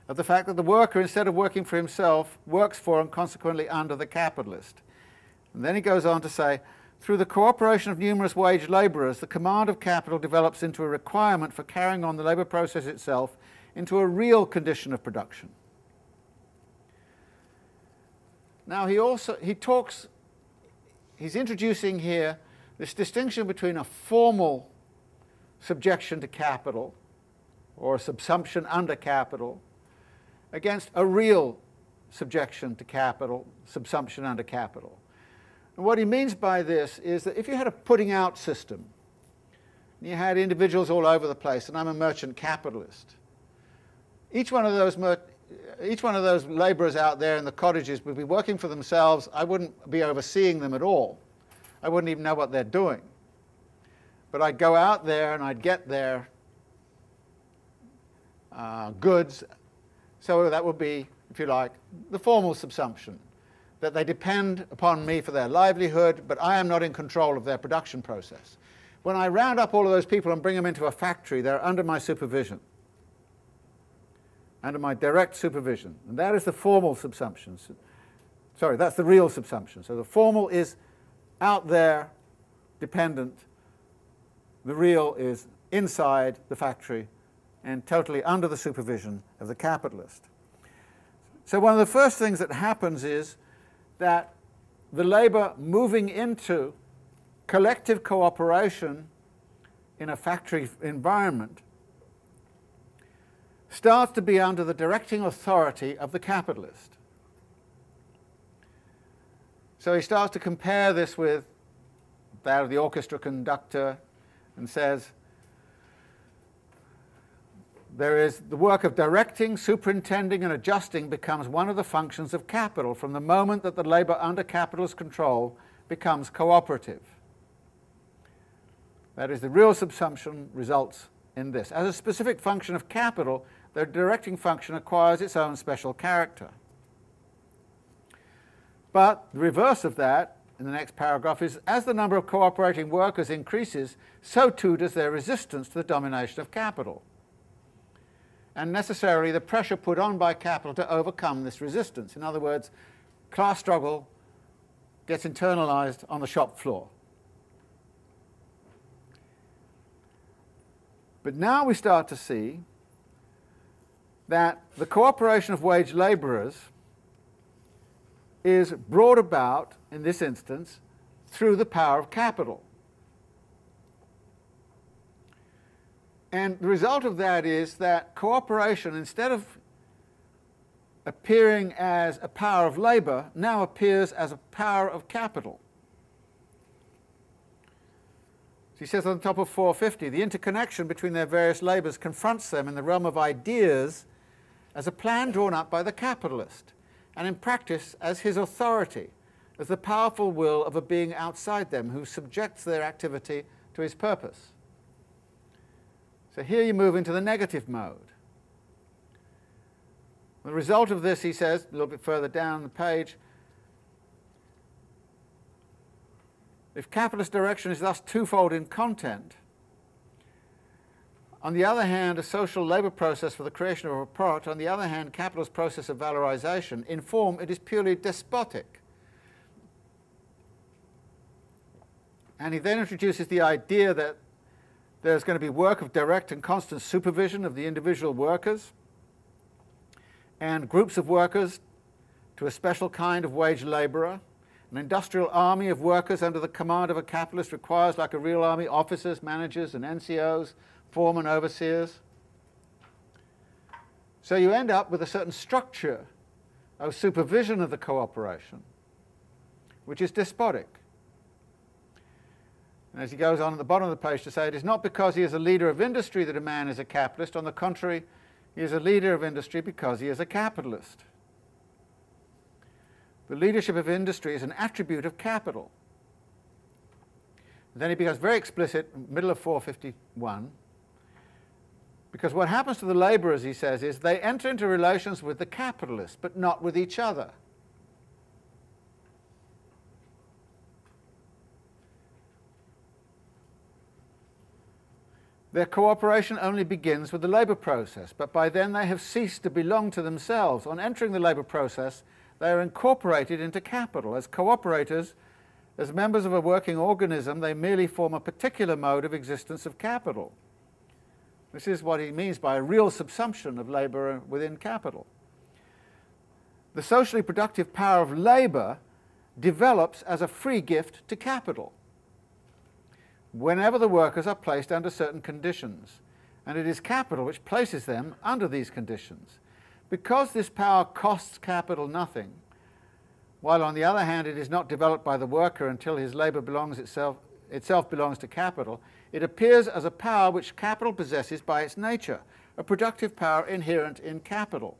of the fact that the worker, instead of working for himself, works for and consequently under the capitalist. And then he goes on to say, through the cooperation of numerous wage labourers, the command of capital develops into a requirement for carrying on the labour process itself into a real condition of production. Now he also he talks he's introducing here this distinction between a formal subjection to capital or a subsumption under capital against a real subjection to capital, subsumption under capital. And what he means by this is that if you had a putting out system, you had individuals all over the place, and I'm a merchant capitalist, each one of those each one of those laborers out there in the cottages would be working for themselves. I wouldn't be overseeing them at all. I wouldn't even know what they're doing. But I'd go out there and I'd get their uh, goods. So that would be, if you like, the formal subsumption, that they depend upon me for their livelihood, but I am not in control of their production process. When I round up all of those people and bring them into a factory, they're under my supervision under my direct supervision. And that is the formal subsumption. Sorry, that's the real subsumption. So the formal is out there, dependent. The real is inside the factory and totally under the supervision of the capitalist. So one of the first things that happens is that the labor moving into collective cooperation in a factory environment starts to be under the directing authority of the capitalist. So he starts to compare this with that of the orchestra conductor and says, there is the work of directing, superintending, and adjusting becomes one of the functions of capital from the moment that the labor under capitalist control becomes cooperative. That is, the real subsumption results in this. As a specific function of capital, the directing function acquires its own special character. But the reverse of that, in the next paragraph, is as the number of cooperating workers increases, so too does their resistance to the domination of capital. And necessarily the pressure put on by capital to overcome this resistance. In other words, class struggle gets internalized on the shop floor. But now we start to see that the cooperation of wage labourers is brought about, in this instance, through the power of capital. And the result of that is that cooperation, instead of appearing as a power of labour, now appears as a power of capital. He says on the top of 450, the interconnection between their various labours confronts them in the realm of ideas as a plan drawn up by the capitalist, and in practice as his authority, as the powerful will of a being outside them who subjects their activity to his purpose. So here you move into the negative mode. The result of this, he says, a little bit further down the page, if capitalist direction is thus twofold in content, on the other hand, a social labour process for the creation of a product. On the other hand, capitalist process of valorization. In form, it is purely despotic. And he then introduces the idea that there's going to be work of direct and constant supervision of the individual workers and groups of workers to a special kind of wage labourer. An industrial army of workers under the command of a capitalist requires, like a real army, officers, managers, and NCOs, foremen, overseers. So you end up with a certain structure of supervision of the cooperation, which is despotic. And as he goes on at the bottom of the page to say, it is not because he is a leader of industry that a man is a capitalist. On the contrary, he is a leader of industry because he is a capitalist. The leadership of industry is an attribute of capital. And then he becomes very explicit, middle of 451. Because what happens to the labourers, he says, is they enter into relations with the capitalists, but not with each other. Their cooperation only begins with the labour process, but by then they have ceased to belong to themselves. On entering the labour process, they are incorporated into capital. As cooperators, as members of a working organism, they merely form a particular mode of existence of capital. This is what he means by a real subsumption of labour within capital. The socially productive power of labour develops as a free gift to capital whenever the workers are placed under certain conditions and it is capital which places them under these conditions. Because this power costs capital nothing, while on the other hand it is not developed by the worker until his labour belongs itself, itself belongs to capital, it appears as a power which capital possesses by its nature, a productive power inherent in capital.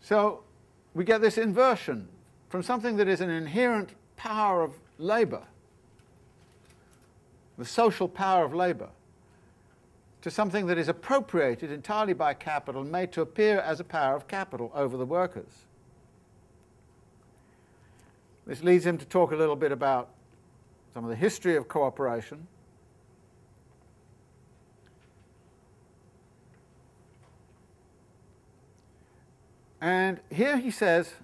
So we get this inversion from something that is an inherent power of labour, the social power of labour, to something that is appropriated entirely by capital and made to appear as a power of capital over the workers. This leads him to talk a little bit about some of the history of cooperation. And here he says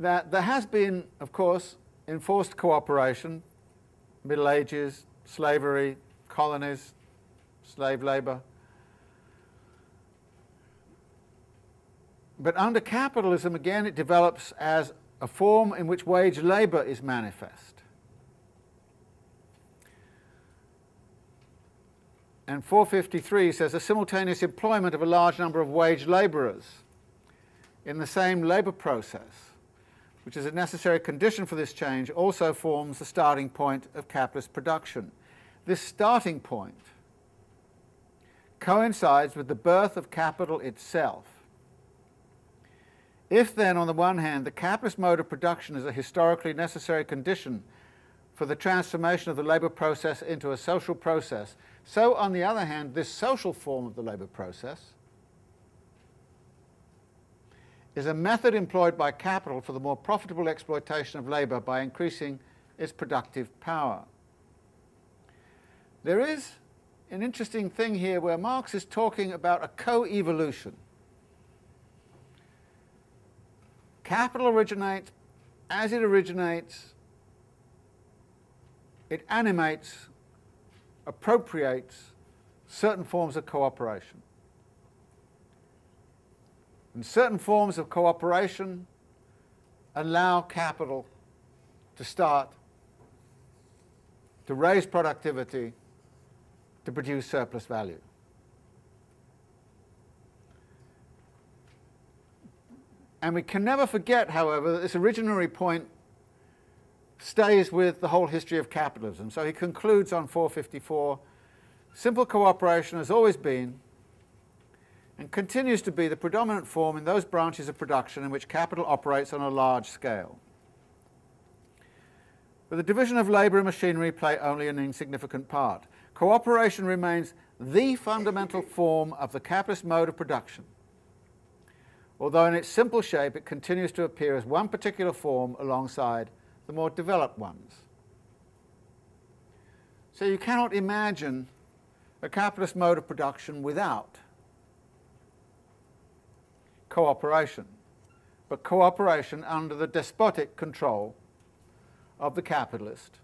that there has been, of course, enforced cooperation, Middle Ages, slavery, colonies, slave labor. But under capitalism, again, it develops as a form in which wage labor is manifest. And 453 says a simultaneous employment of a large number of wage laborers in the same labor process, which is a necessary condition for this change, also forms the starting point of capitalist production. This starting point coincides with the birth of capital itself. If then, on the one hand, the capitalist mode of production is a historically necessary condition for the transformation of the labour process into a social process, so on the other hand, this social form of the labour process is a method employed by capital for the more profitable exploitation of labour by increasing its productive power. There is an interesting thing here where Marx is talking about a co-evolution. Capital originates, as it originates, it animates, appropriates certain forms of cooperation. And certain forms of cooperation allow capital to start to raise productivity to produce surplus value. And we can never forget, however, that this originary point stays with the whole history of capitalism. So he concludes on 454, simple cooperation has always been and continues to be the predominant form in those branches of production in which capital operates on a large scale. But the division of labour and machinery play only an insignificant part. Cooperation remains the fundamental form of the capitalist mode of production, although in its simple shape it continues to appear as one particular form alongside the more developed ones. So you cannot imagine a capitalist mode of production without cooperation, but cooperation under the despotic control of the capitalist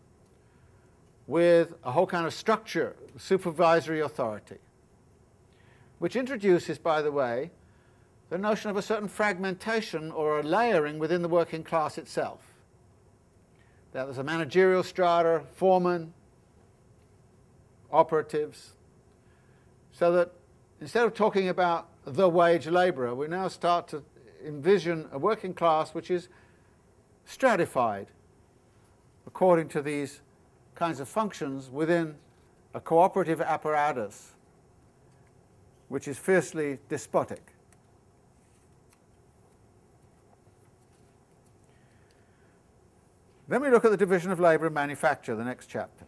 with a whole kind of structure, supervisory authority, which introduces, by the way, the notion of a certain fragmentation or a layering within the working class itself. That there's a managerial strata, foremen, operatives, so that instead of talking about the wage labourer, we now start to envision a working class which is stratified according to these kinds of functions within a cooperative apparatus which is fiercely despotic. Then we look at the division of labour and manufacture, the next chapter.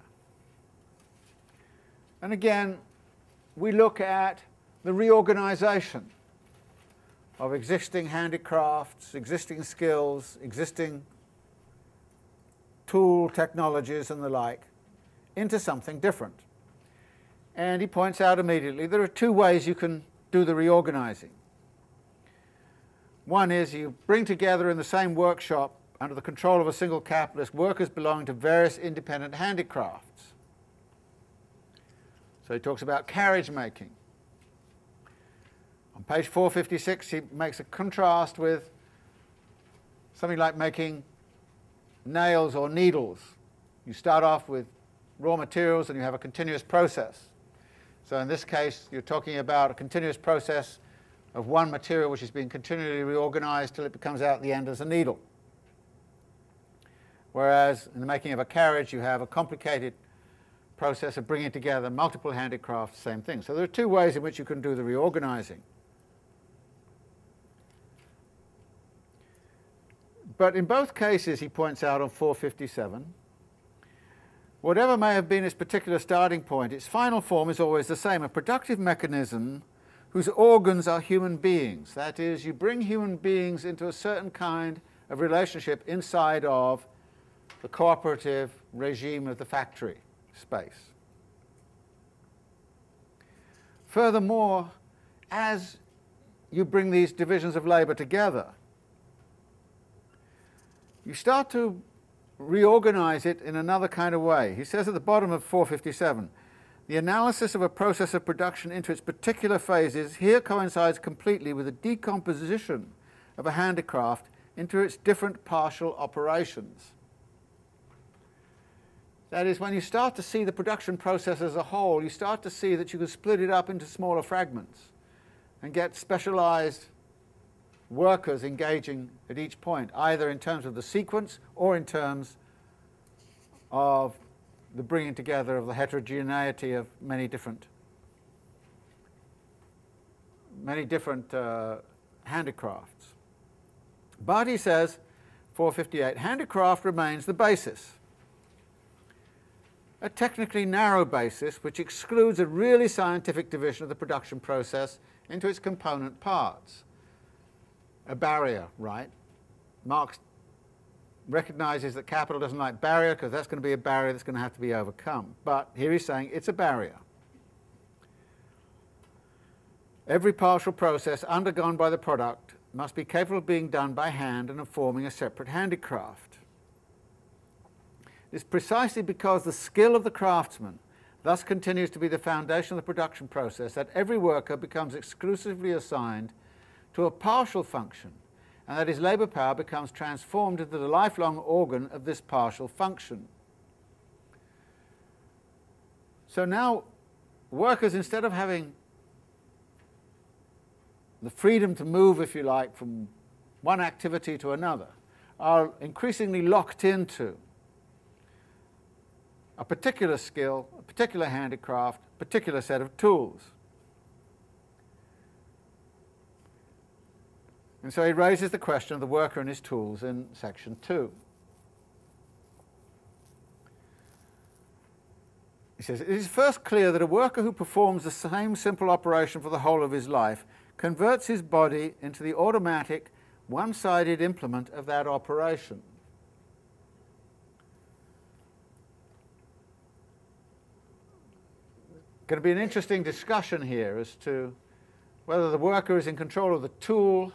And again, we look at the reorganization of existing handicrafts, existing skills, existing tool technologies and the like into something different. And he points out immediately there are two ways you can do the reorganizing. One is you bring together in the same workshop, under the control of a single capitalist, workers belonging to various independent handicrafts. So he talks about carriage making. On page 456, he makes a contrast with something like making nails or needles. You start off with raw materials and you have a continuous process. So in this case, you're talking about a continuous process of one material which is being continually reorganized till it becomes out at the end as a needle. Whereas in the making of a carriage, you have a complicated process of bringing together multiple handicrafts, same thing. So there are two ways in which you can do the reorganizing. But in both cases, he points out on 457, whatever may have been its particular starting point, its final form is always the same, a productive mechanism whose organs are human beings. That is, you bring human beings into a certain kind of relationship inside of the cooperative regime of the factory space. Furthermore, as you bring these divisions of labour together, you start to reorganize it in another kind of way. He says at the bottom of 457, the analysis of a process of production into its particular phases here coincides completely with the decomposition of a handicraft into its different partial operations. That is, when you start to see the production process as a whole, you start to see that you can split it up into smaller fragments and get specialized workers engaging at each point, either in terms of the sequence or in terms of the bringing together of the heterogeneity of many different many different uh, handicrafts. But he says, 458, handicraft remains the basis. A technically narrow basis which excludes a really scientific division of the production process into its component parts a barrier, right? Marx recognizes that capital doesn't like barrier because that's going to be a barrier that's going to have to be overcome. But here he's saying it's a barrier. Every partial process undergone by the product must be capable of being done by hand and of forming a separate handicraft. It's precisely because the skill of the craftsman thus continues to be the foundation of the production process that every worker becomes exclusively assigned to a partial function, and that his labour power becomes transformed into the lifelong organ of this partial function. So now, workers, instead of having the freedom to move, if you like, from one activity to another, are increasingly locked into a particular skill, a particular handicraft, a particular set of tools. And so he raises the question of the worker and his tools in section 2. He says, It is first clear that a worker who performs the same simple operation for the whole of his life converts his body into the automatic, one sided implement of that operation. Going to be an interesting discussion here as to whether the worker is in control of the tool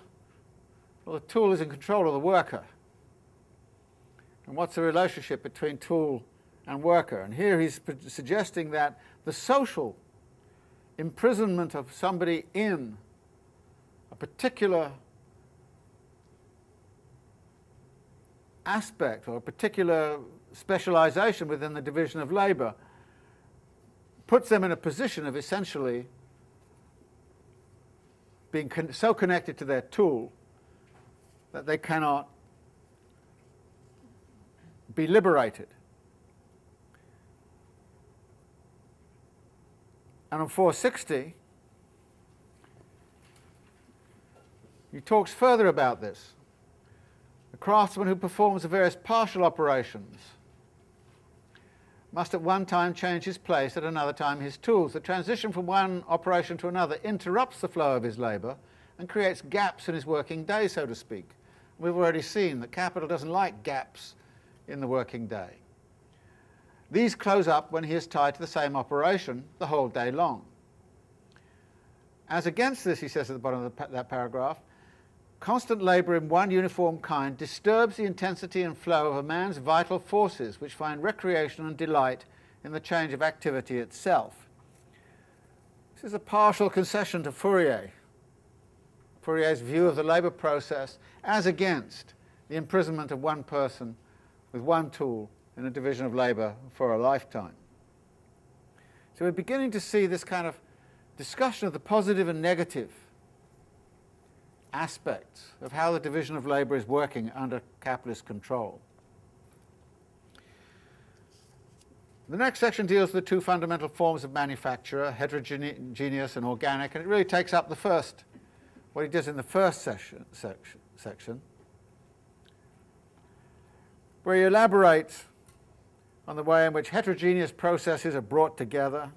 well, the tool is in control of the worker. And what's the relationship between tool and worker? And here he's suggesting that the social imprisonment of somebody in a particular aspect or a particular specialization within the division of labor puts them in a position of essentially being con so connected to their tool that they cannot be liberated. And on 460, he talks further about this. The craftsman who performs the various partial operations must at one time change his place, at another time his tools. The transition from one operation to another interrupts the flow of his labour and creates gaps in his working day, so to speak. We've already seen that capital doesn't like gaps in the working day. These close up when he is tied to the same operation the whole day long. As against this, he says at the bottom of the, that paragraph, constant labour in one uniform kind disturbs the intensity and flow of a man's vital forces, which find recreation and delight in the change of activity itself. This is a partial concession to Fourier. Fourier's view of the labour process as against the imprisonment of one person with one tool in a division of labour for a lifetime. So we're beginning to see this kind of discussion of the positive and negative aspects of how the division of labour is working under capitalist control. The next section deals with the two fundamental forms of manufacture, heterogeneous and organic, and it really takes up the first, what he does in the first section, section, section where he elaborates on the way in which heterogeneous processes are brought together.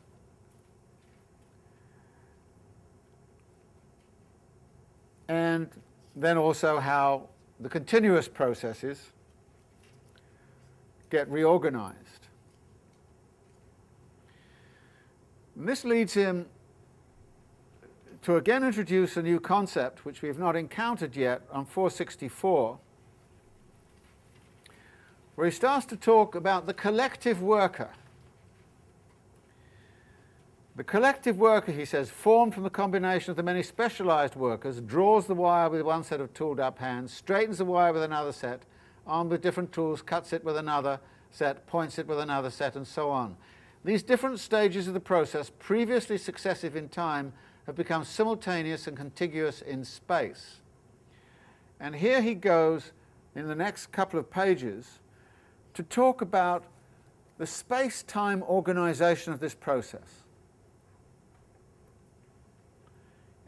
And then also how the continuous processes get reorganized. And this leads him to again introduce a new concept which we have not encountered yet on 464 where he starts to talk about the collective worker. The collective worker, he says, formed from the combination of the many specialized workers, draws the wire with one set of tooled up hands, straightens the wire with another set, armed with different tools, cuts it with another set, points it with another set, and so on. These different stages of the process, previously successive in time, have become simultaneous and contiguous in space. And here he goes in the next couple of pages to talk about the space-time organization of this process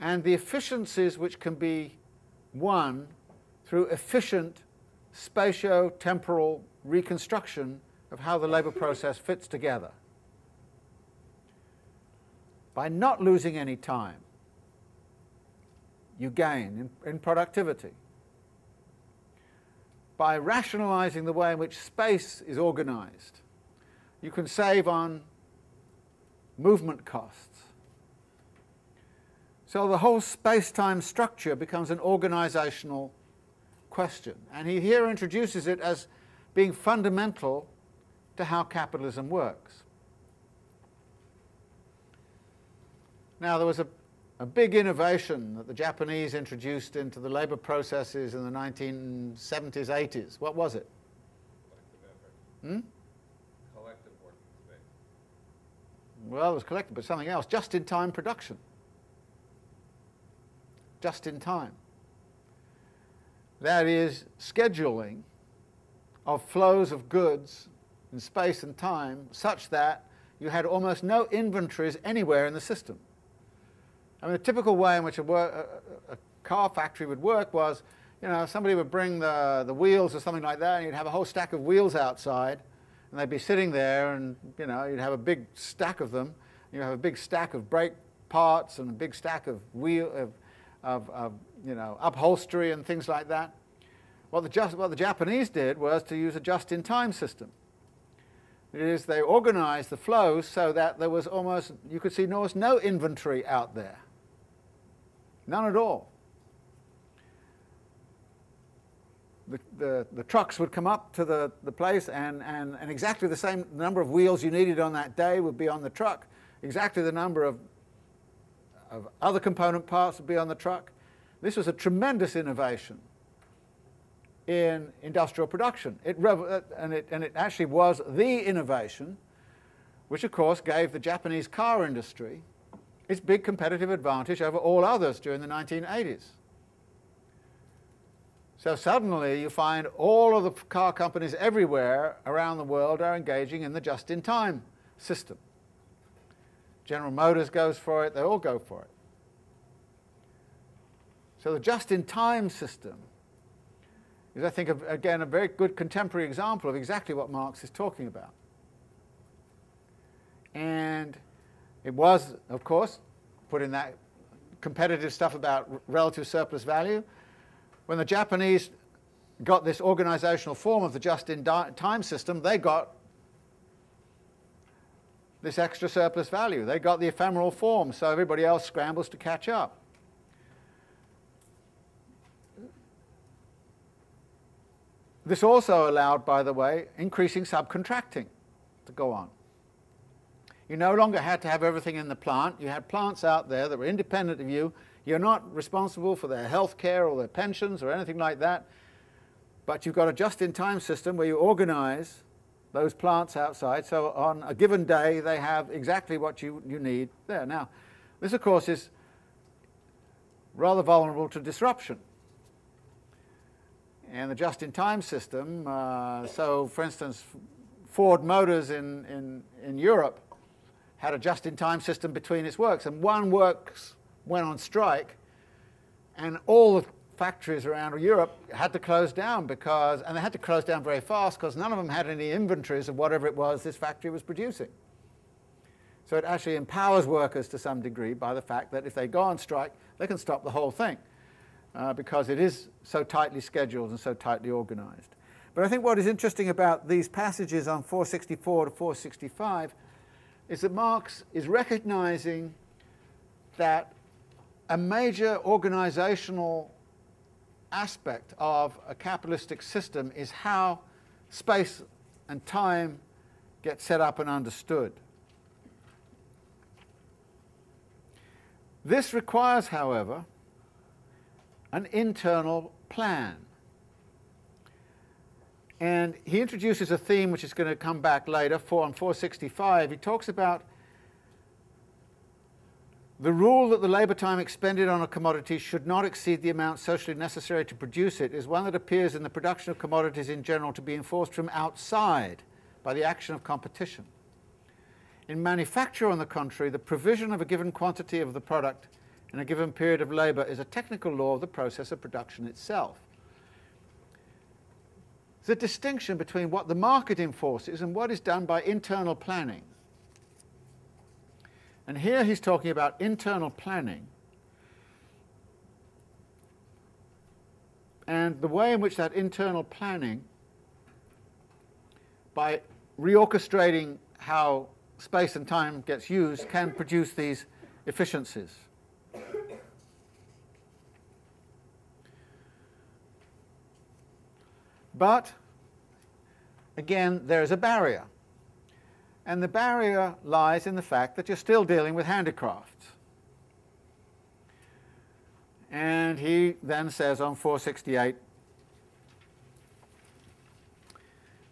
and the efficiencies which can be won through efficient spatio-temporal reconstruction of how the labour process fits together by not losing any time you gain in, in productivity by rationalizing the way in which space is organized, you can save on movement costs. So the whole space-time structure becomes an organizational question. And he here introduces it as being fundamental to how capitalism works. Now, there was a a big innovation that the Japanese introduced into the labor processes in the 1970s, 80s. What was it? Hmm? Collective working space. Well, it was collective, but something else. Just-in-time production. Just in time. That is scheduling of flows of goods in space and time such that you had almost no inventories anywhere in the system. I mean, the typical way in which a, work, a, a, car factory would work was, you know, somebody would bring the, the wheels or something like that, and you'd have a whole stack of wheels outside, and they'd be sitting there, and, you know, you'd have a big stack of them. You have a big stack of brake parts and a big stack of wheel, of, of, of you know, upholstery and things like that. What the, just, what the Japanese did was to use a just-in-time system. It is they organized the flows so that there was almost, you could see almost no inventory out there. None at all. The, the, the, trucks would come up to the, the place and, and, and exactly the same number of wheels you needed on that day would be on the truck. Exactly the number of, of other component parts would be on the truck. This was a tremendous innovation in industrial production. It, uh, and, it, and it actually was the innovation which of course gave the Japanese car industry its big competitive advantage over all others during the 1980s. So suddenly you find all of the car companies everywhere around the world are engaging in the just-in-time system. General Motors goes for it, they all go for it. So the just-in-time system is, I think, again, a very good contemporary example of exactly what Marx is talking about. And it was, of course, put in that competitive stuff about relative surplus value. When the Japanese got this organizational form of the just-in-time system, they got this extra surplus value. They got the ephemeral form, so everybody else scrambles to catch up. This also allowed, by the way, increasing subcontracting to go on. You no longer had to have everything in the plant. You had plants out there that were independent of you. You're not responsible for their health care or their pensions or anything like that. But you've got a just-in-time system where you organize those plants outside. So on a given day, they have exactly what you, you need there. Now, this, of course, is rather vulnerable to disruption. And the just-in-time system, uh, so for instance, Ford Motors in, in, in Europe had a just-in-time system between its works, and one works went on strike, and all the factories around Europe had to close down because, and they had to close down very fast because none of them had any inventories of whatever it was this factory was producing. So it actually empowers workers to some degree by the fact that if they go on strike, they can stop the whole thing uh, because it is so tightly scheduled and so tightly organized. But I think what is interesting about these passages on 464 to 465 is that Marx is recognizing that a major organizational aspect of a capitalistic system is how space and time get set up and understood. This requires, however, an internal plan. And he introduces a theme which is going to come back later, on 465. He talks about the rule that the labour time expended on a commodity should not exceed the amount socially necessary to produce it is one that appears in the production of commodities in general to be enforced from outside by the action of competition. In manufacture, on the contrary, the provision of a given quantity of the product in a given period of labour is a technical law of the process of production itself. A distinction between what the market enforces and what is done by internal planning. And here he's talking about internal planning and the way in which that internal planning, by reorchestrating how space and time gets used, can produce these efficiencies. But, again, there is a barrier. And the barrier lies in the fact that you're still dealing with handicrafts. And he then says on 468,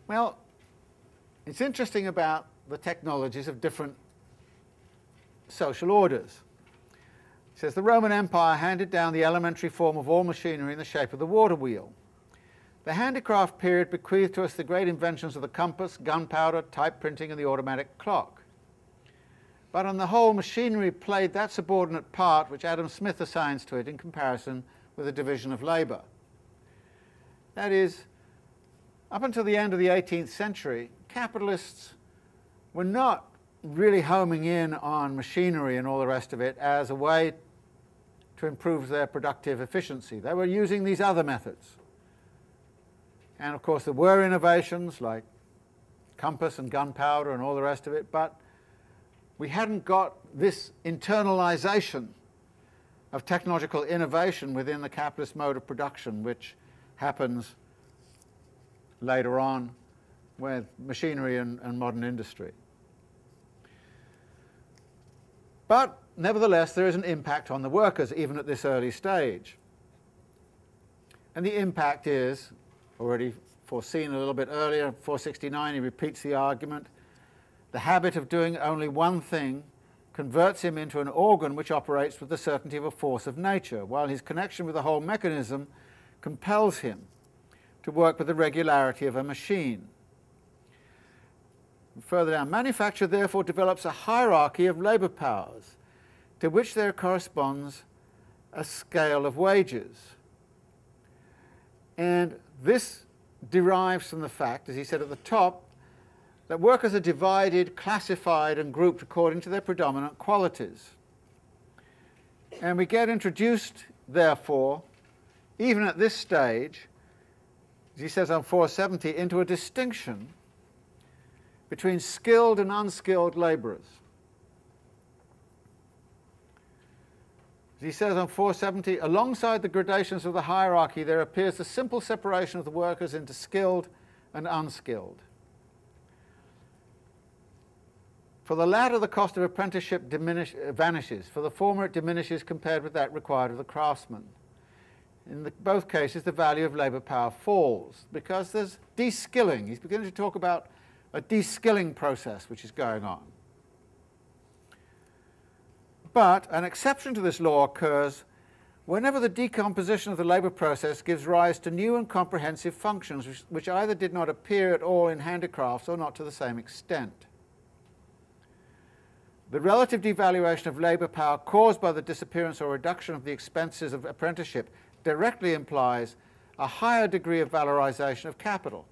well, it's interesting about the technologies of different social orders. He says the Roman Empire handed down the elementary form of all machinery in the shape of the water wheel. The handicraft period bequeathed to us the great inventions of the compass, gunpowder, type printing, and the automatic clock. But on the whole, machinery played that subordinate part which Adam Smith assigns to it in comparison with the division of labour. That is, up until the end of the 18th century, capitalists were not really homing in on machinery and all the rest of it as a way to improve their productive efficiency. They were using these other methods. And of course, there were innovations like compass and gunpowder and all the rest of it, but we hadn't got this internalization of technological innovation within the capitalist mode of production, which happens later on with machinery and, and modern industry. But nevertheless, there is an impact on the workers, even at this early stage. And the impact is already foreseen a little bit earlier, 469, he repeats the argument. The habit of doing only one thing converts him into an organ which operates with the certainty of a force of nature, while his connection with the whole mechanism compels him to work with the regularity of a machine. Further down, manufacture therefore develops a hierarchy of labour powers to which there corresponds a scale of wages. And this derives from the fact, as he said at the top, that workers are divided, classified, and grouped according to their predominant qualities. And we get introduced, therefore, even at this stage, as he says on 470, into a distinction between skilled and unskilled labourers. He says on 470, alongside the gradations of the hierarchy, there appears the simple separation of the workers into skilled and unskilled. For the latter, the cost of apprenticeship diminish, vanishes. For the former, it diminishes compared with that required of the craftsman. In the, both cases, the value of labour power falls because there's de-skilling. He's beginning to talk about a de-skilling process which is going on. But an exception to this law occurs whenever the decomposition of the labour process gives rise to new and comprehensive functions which, which, either did not appear at all in handicrafts or not to the same extent. The relative devaluation of labour power caused by the disappearance or reduction of the expenses of apprenticeship directly implies a higher degree of valorisation of capital.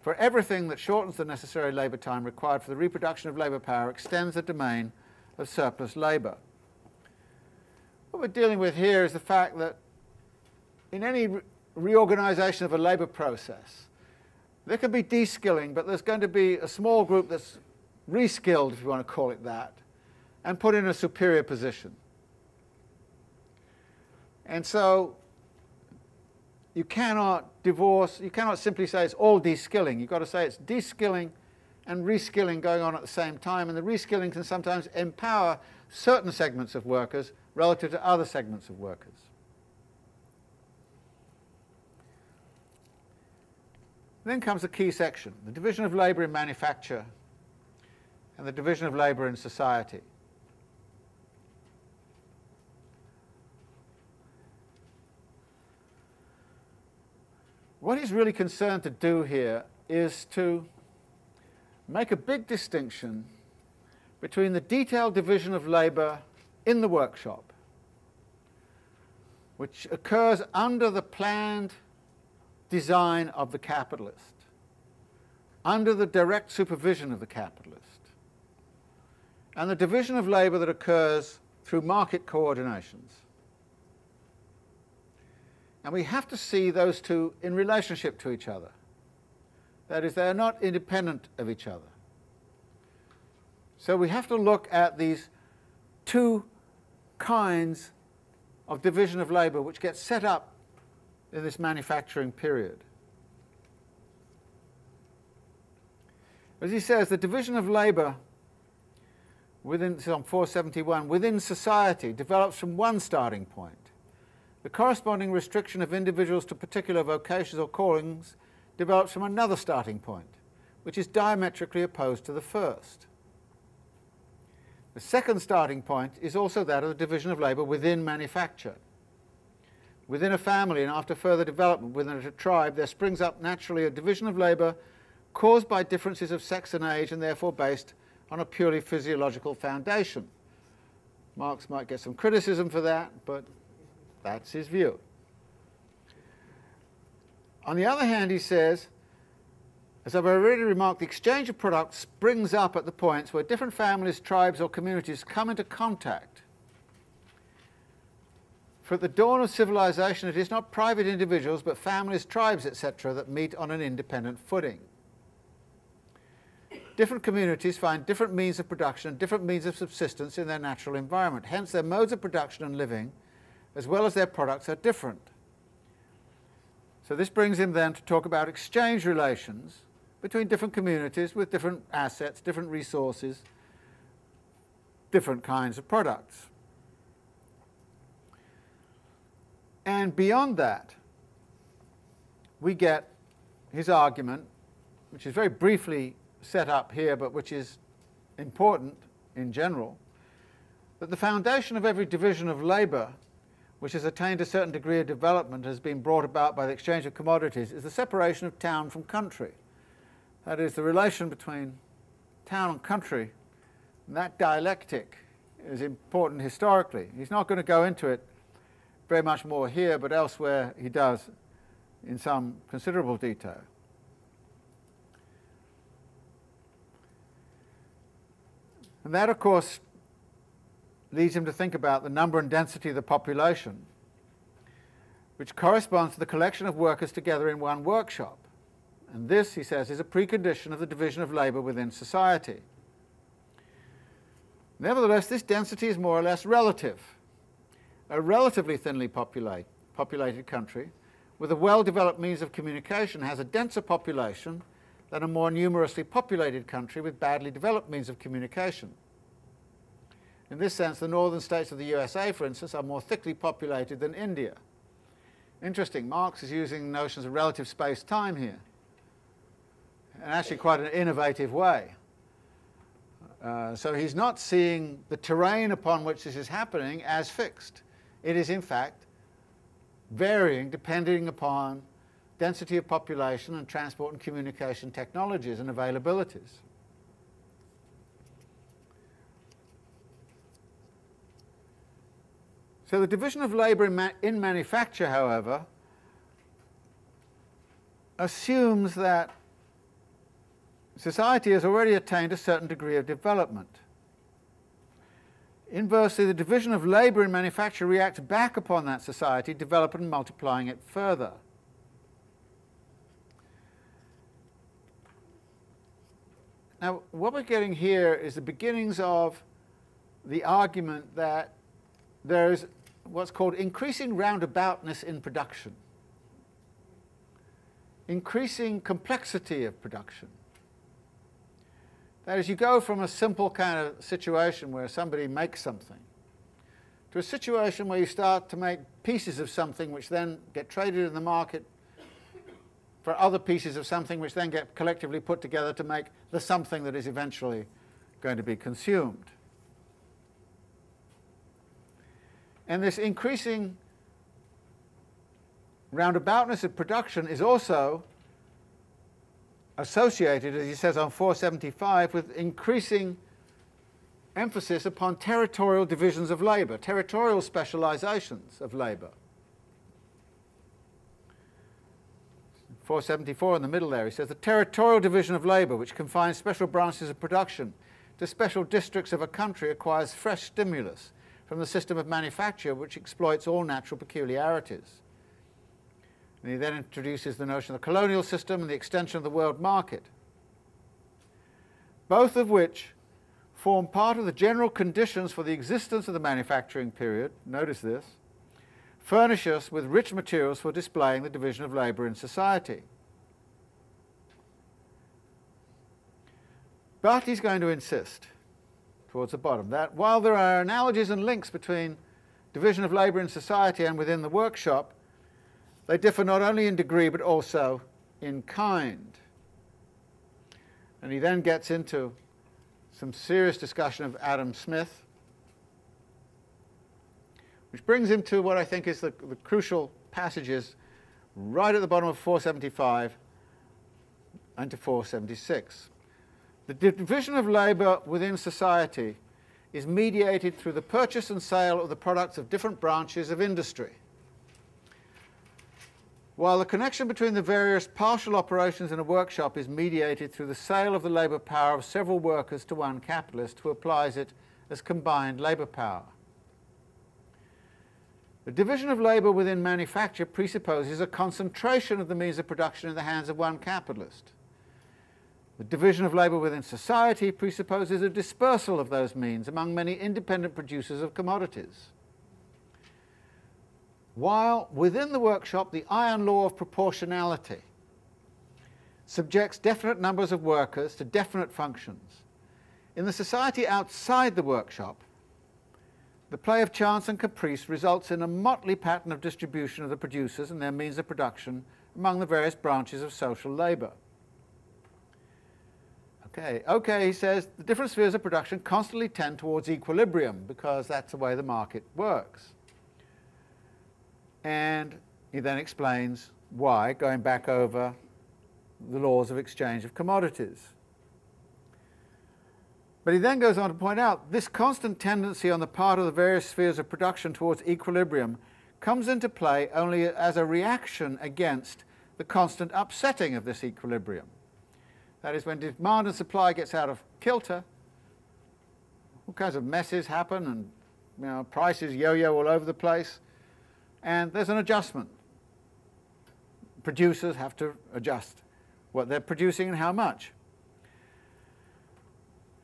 For everything that shortens the necessary labour time required for the reproduction of labour power extends the domain of surplus labour. What we're dealing with here is the fact that in any re reorganisation of a labour process, there can be de-skilling, but there's going to be a small group that's reskilled, if you want to call it that, and put in a superior position. And so you cannot divorce, you cannot simply say it's all de-skilling. You've got to say it's de-skilling and reskilling going on at the same time, and the reskilling can sometimes empower certain segments of workers relative to other segments of workers. Then comes the key section, the division of labour in manufacture and the division of labour in society. What he's really concerned to do here is to make a big distinction between the detailed division of labour in the workshop, which occurs under the planned design of the capitalist, under the direct supervision of the capitalist, and the division of labour that occurs through market coordinations. And we have to see those two in relationship to each other. That is, they are not independent of each other. So we have to look at these two kinds of division of labour which get set up in this manufacturing period. As he says, the division of labour within, on 471, within society develops from one starting point. The corresponding restriction of individuals to particular vocations or callings develops from another starting point, which is diametrically opposed to the first. The second starting point is also that of the division of labour within manufacture. Within a family and after further development within a tribe, there springs up naturally a division of labour caused by differences of sex and age and therefore based on a purely physiological foundation. Marx might get some criticism for that, but that's his view. On the other hand, he says, as I've already remarked, the exchange of products springs up at the points where different families, tribes, or communities come into contact. For at the dawn of civilization, it is not private individuals, but families, tribes, etc., that meet on an independent footing different communities find different means of production and different means of subsistence in their natural environment. Hence, their modes of production and living, as well as their products, are different. So this brings him then to talk about exchange relations between different communities with different assets, different resources, different kinds of products. And beyond that, we get his argument, which is very briefly set up here, but which is important in general, that the foundation of every division of labour which has attained a certain degree of development has been brought about by the exchange of commodities is the separation of town from country. That is, the relation between town and country, and that dialectic is important historically. He's not going to go into it very much more here, but elsewhere he does in some considerable detail. And that, of course, leads him to think about the number and density of the population, which corresponds to the collection of workers together in one workshop. And this, he says, is a precondition of the division of labour within society. Nevertheless, this density is more or less relative. A relatively thinly populate, populated country with a well-developed means of communication has a denser population than a more numerously populated country with badly developed means of communication. In this sense, the northern states of the USA, for instance, are more thickly populated than India. Interesting, Marx is using notions of relative space-time here. and actually quite an innovative way. Uh, so he's not seeing the terrain upon which this is happening as fixed. It is in fact varying depending upon density of population and transport and communication technologies and availabilities. So the division of labour in, ma in manufacture, however, assumes that society has already attained a certain degree of development. Inversely, the division of labour in manufacture reacts back upon that society, developing and multiplying it further. Now, what we're getting here is the beginnings of the argument that there's what's called increasing roundaboutness in production, increasing complexity of production. That is, you go from a simple kind of situation where somebody makes something to a situation where you start to make pieces of something which then get traded in the market for other pieces of something which then get collectively put together to make the something that is eventually going to be consumed. And this increasing roundaboutness of production is also associated, as he says on 475, with increasing emphasis upon territorial divisions of labour, territorial specializations of labour. 474 in the middle there, he says the territorial division of labour, which confines special branches of production to special districts of a country, acquires fresh stimulus from the system of manufacture which exploits all natural peculiarities. And he then introduces the notion of the colonial system and the extension of the world market, both of which form part of the general conditions for the existence of the manufacturing period, notice this, furnish us with rich materials for displaying the division of labour in society. But he's going to insist towards the bottom that while there are analogies and links between division of labour in society and within the workshop, they differ not only in degree but also in kind. And he then gets into some serious discussion of Adam Smith, which brings him to what I think is the, the crucial passages right at the bottom of 475 and to 476. The division of labour within society is mediated through the purchase and sale of the products of different branches of industry. While the connection between the various partial operations in a workshop is mediated through the sale of the labour power of several workers to one capitalist who applies it as combined labour power. The division of labour within manufacture presupposes a concentration of the means of production in the hands of one capitalist. The division of labour within society presupposes a dispersal of those means among many independent producers of commodities while within the workshop the iron law of proportionality subjects definite numbers of workers to definite functions. In the society outside the workshop, the play of chance and caprice results in a motley pattern of distribution of the producers and their means of production among the various branches of social labour. Okay, okay, he says the different spheres of production constantly tend towards equilibrium because that's the way the market works. And he then explains why, going back over the laws of exchange of commodities. But he then goes on to point out this constant tendency on the part of the various spheres of production towards equilibrium comes into play only as a reaction against the constant upsetting of this equilibrium. That is, when demand and supply gets out of kilter, all kinds of messes happen and you know, prices yo-yo all over the place and there's an adjustment. Producers have to adjust what they're producing and how much.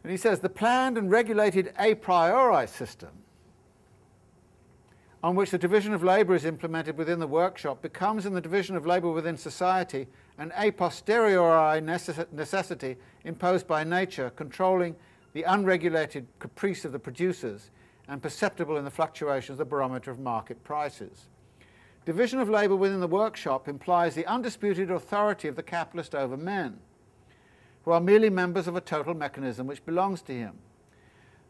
And he says the planned and regulated a priori system on which the division of labour is implemented within the workshop becomes in the division of labour within society an a posteriori necessity imposed by nature controlling the unregulated caprice of the producers and perceptible in the fluctuations of the barometer of market prices. Division of labour within the workshop implies the undisputed authority of the capitalist over men. who are merely members of a total mechanism which belongs to him.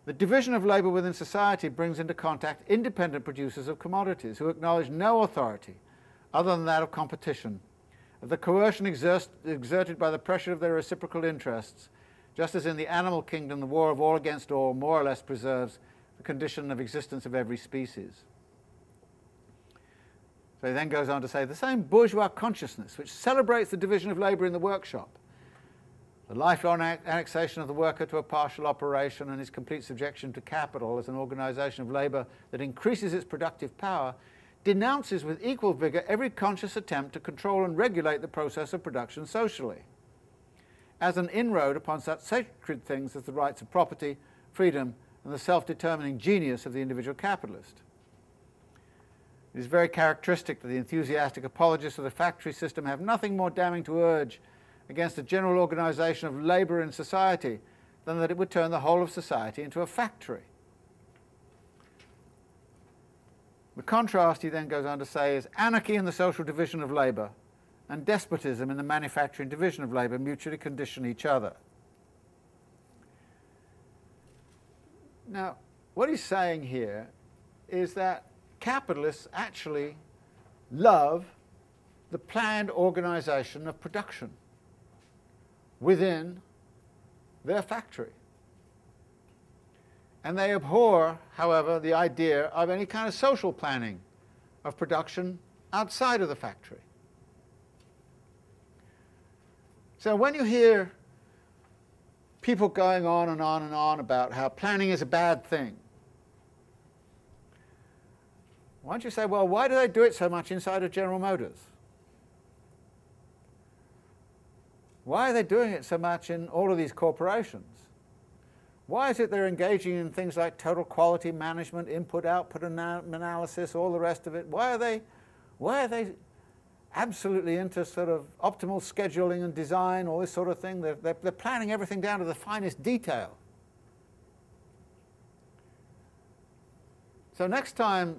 The division of labour within society brings into contact independent producers of commodities who acknowledge no authority other than that of competition, the coercion exerted by the pressure of their reciprocal interests, just as in the animal kingdom the war of all against all more or less preserves the condition of existence of every species. So he then goes on to say the same bourgeois consciousness which celebrates the division of labour in the workshop the lifelong annexation of the worker to a partial operation and his complete subjection to capital as an organisation of labour that increases its productive power denounces with equal vigour every conscious attempt to control and regulate the process of production socially as an inroad upon such sacred things as the rights of property, freedom, and the self-determining genius of the individual capitalist. It is very characteristic that the enthusiastic apologists of the factory system have nothing more damning to urge against a general organisation of labour in society than that it would turn the whole of society into a factory. The contrast, he then goes on to say, is anarchy in the social division of labour and despotism in the manufacturing division of labour mutually condition each other. Now, what he's saying here is that capitalists actually love the planned organisation of production within their factory. And they abhor, however, the idea of any kind of social planning of production outside of the factory. So when you hear people going on and on and on about how planning is a bad thing, why don't you say, well, why do they do it so much inside of General Motors? Why are they doing it so much in all of these corporations? Why is it they're engaging in things like total quality management, input output analysis, all the rest of it? Why are they, why are they absolutely into sort of optimal scheduling and design, all this sort of thing? They're, they're, they're planning everything down to the finest detail. So next time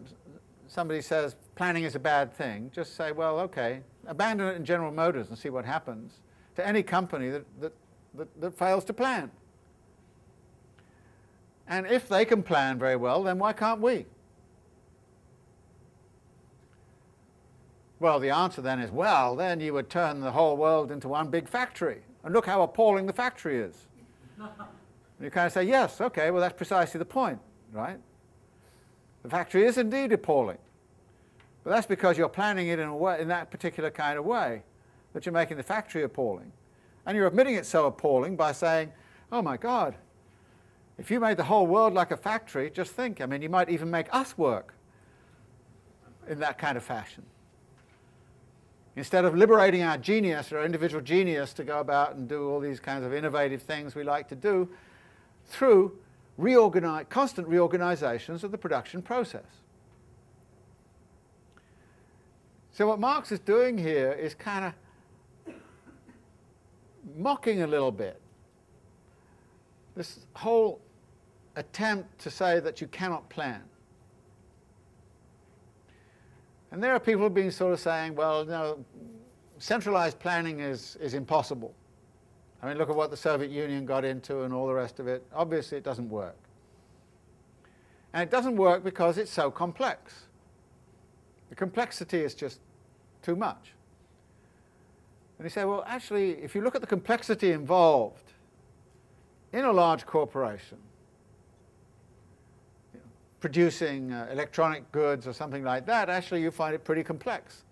somebody says planning is a bad thing, just say, well, okay, abandon it in General Motors and see what happens to any company that, that, that, that fails to plan. And if they can plan very well, then why can't we? Well, the answer then is, well, then you would turn the whole world into one big factory. And look how appalling the factory is. you kind of say, yes, okay, well, that's precisely the point, right? The factory is indeed appalling. But that's because you're planning it in, a way, in that particular kind of way that you're making the factory appalling. And you're admitting it's so appalling by saying, oh my God, if you made the whole world like a factory, just think, I mean, you might even make us work in that kind of fashion. Instead of liberating our genius, our individual genius, to go about and do all these kinds of innovative things we like to do through reorganize, constant reorganizations of the production process. So what Marx is doing here is kind of mocking a little bit this whole attempt to say that you cannot plan. And there are people been sort of saying, well, no, centralized planning is, is impossible. I mean, look at what the Soviet Union got into and all the rest of it. Obviously, it doesn't work. And it doesn't work because it's so complex. The complexity is just too much. And he say, well, actually, if you look at the complexity involved in a large corporation, you producing uh, electronic goods or something like that, actually you find it pretty complex.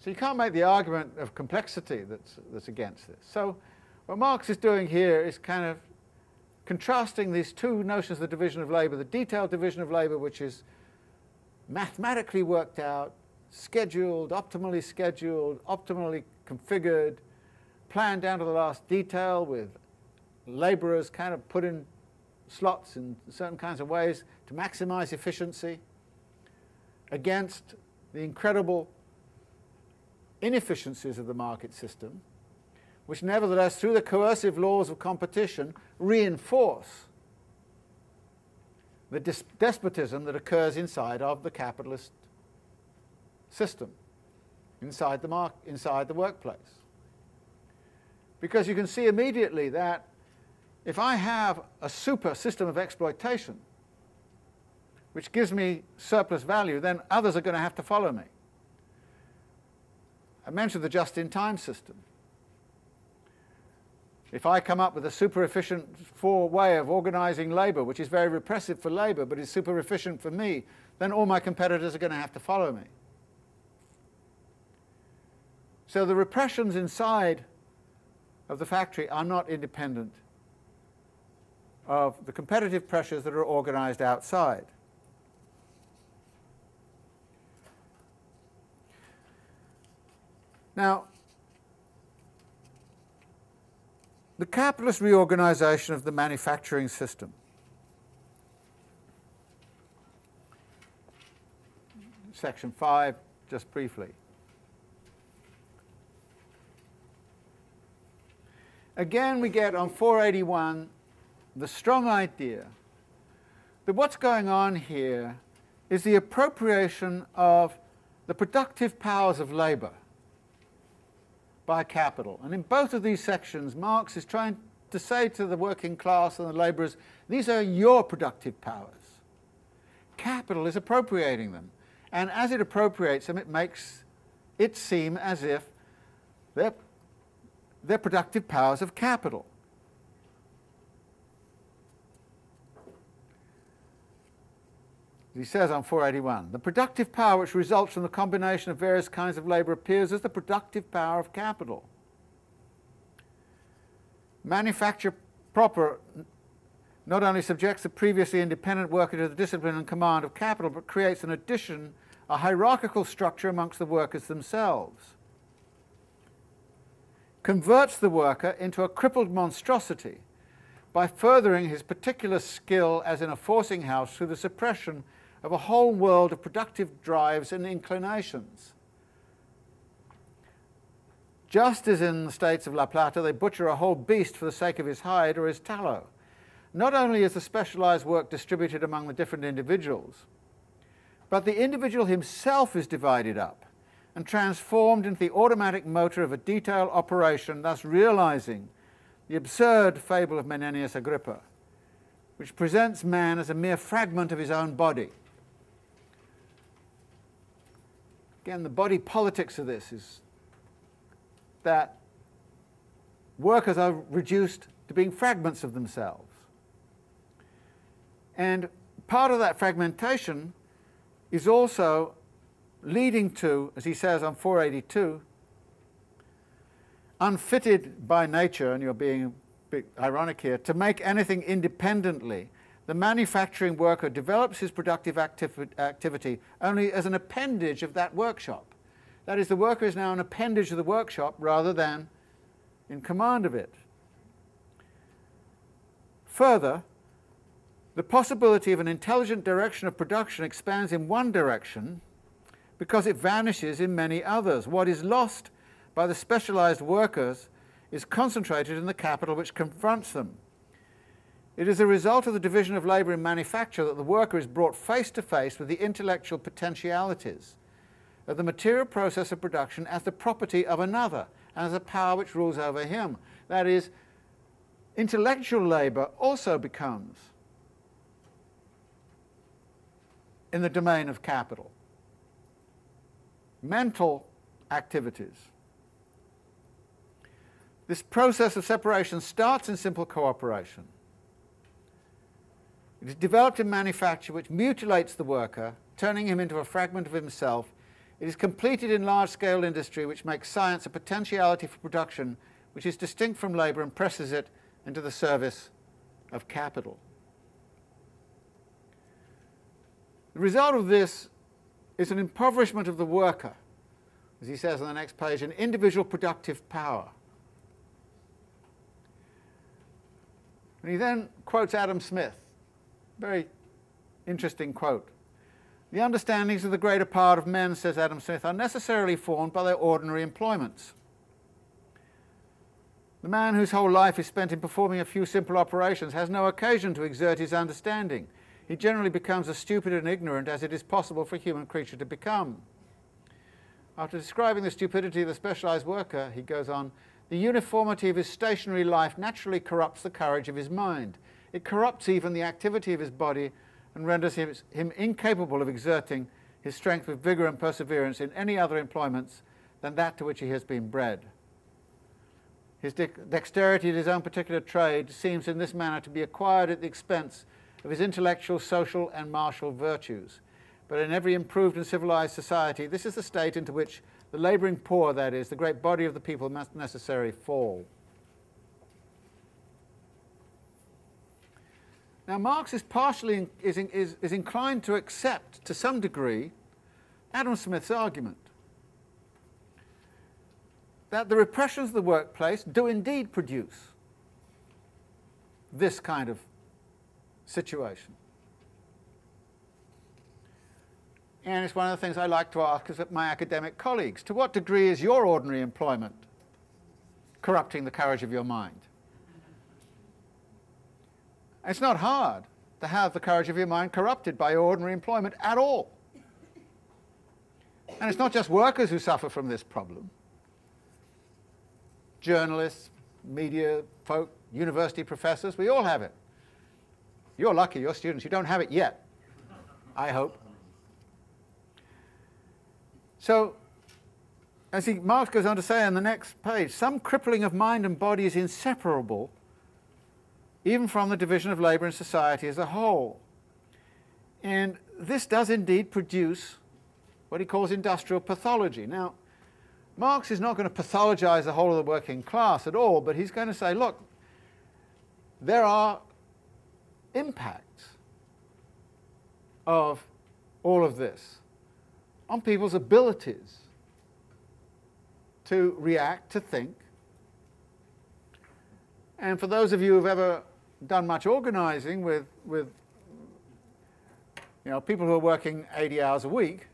So you can't make the argument of complexity that's, that's against this. So what Marx is doing here is kind of contrasting these two notions of the division of labor, the detailed division of labor, which is mathematically worked out, scheduled, optimally scheduled, optimally configured, planned down to the last detail with laborers kind of put in slots in certain kinds of ways to maximize efficiency against the incredible inefficiencies of the market system, which nevertheless, through the coercive laws of competition, reinforce the despotism that occurs inside of the capitalist system, inside the, inside the workplace. Because you can see immediately that if I have a super system of exploitation, which gives me surplus value, then others are going to have to follow me. I mentioned the just-in-time system. If I come up with a super efficient way of organizing labor, which is very repressive for labor, but is super efficient for me, then all my competitors are going to have to follow me. So the repressions inside of the factory are not independent of the competitive pressures that are organized outside. Now, the capitalist reorganization of the manufacturing system. Section 5, just briefly. Again, we get on 481 the strong idea that what's going on here is the appropriation of the productive powers of labor by capital. And in both of these sections, Marx is trying to say to the working class and the labourers, these are your productive powers. Capital is appropriating them. And as it appropriates them, it makes it seem as if they're, they're productive powers of capital. He says on 481, the productive power which results from the combination of various kinds of labour appears as the productive power of capital. Manufacture proper not only subjects the previously independent worker to the discipline and command of capital, but creates an addition, a hierarchical structure amongst the workers themselves. Converts the worker into a crippled monstrosity by furthering his particular skill as in a forcing house through the suppression of a whole world of productive drives and inclinations. Just as in the states of La Plata, they butcher a whole beast for the sake of his hide or his tallow. Not only is the specialized work distributed among the different individuals, but the individual himself is divided up and transformed into the automatic motor of a detailed operation, thus realizing the absurd fable of Menenius Agrippa, which presents man as a mere fragment of his own body. Again, the body politics of this is that workers are reduced to being fragments of themselves. And part of that fragmentation is also leading to, as he says on 482, unfitted by nature, and you're being ironic here, to make anything independently the manufacturing worker develops his productive activ activity only as an appendage of that workshop. That is, the worker is now an appendage of the workshop rather than in command of it. Further, the possibility of an intelligent direction of production expands in one direction because it vanishes in many others. What is lost by the specialized workers is concentrated in the capital which confronts them. It is a result of the division of labour in manufacture that the worker is brought face to face with the intellectual potentialities of the material process of production as the property of another and as a power which rules over him. That is, intellectual labour also becomes in the domain of capital. Mental activities. This process of separation starts in simple cooperation. It is developed in manufacture which mutilates the worker, turning him into a fragment of himself. It is completed in large-scale industry which makes science a potentiality for production which is distinct from labour and presses it into the service of capital. The result of this is an impoverishment of the worker, as he says on the next page, an individual productive power. And he then quotes Adam Smith, very interesting quote. The understandings of the greater part of men, says Adam Smith, are necessarily formed by their ordinary employments. The man whose whole life is spent in performing a few simple operations has no occasion to exert his understanding. He generally becomes as stupid and ignorant as it is possible for a human creature to become. After describing the stupidity of the specialized worker, he goes on, The uniformity of his stationary life naturally corrupts the courage of his mind. It corrupts even the activity of his body and renders him, him incapable of exerting his strength with vigour and perseverance in any other employments than that to which he has been bred. His de dexterity in his own particular trade seems in this manner to be acquired at the expense of his intellectual, social, and martial virtues. But in every improved and civilized society, this is the state into which the labouring poor, that is, the great body of the people, must necessarily fall. Now, Marx is partially is, is, is inclined to accept, to some degree, Adam Smith's argument that the repressions of the workplace do indeed produce this kind of situation. And it's one of the things I like to ask my academic colleagues. To what degree is your ordinary employment corrupting the courage of your mind? It's not hard to have the courage of your mind corrupted by ordinary employment at all. And it's not just workers who suffer from this problem. Journalists, media folk, university professors, we all have it. You're lucky, your students, you don't have it yet, I hope. So, as Marx goes on to say on the next page, some crippling of mind and body is inseparable even from the division of labour in society as a whole. And this does indeed produce what he calls industrial pathology. Now, Marx is not going to pathologize the whole of the working class at all, but he's going to say, look, there are impacts of all of this on people's abilities to react, to think. And for those of you who've ever done much organizing with, with you know, people who are working 80 hours a week,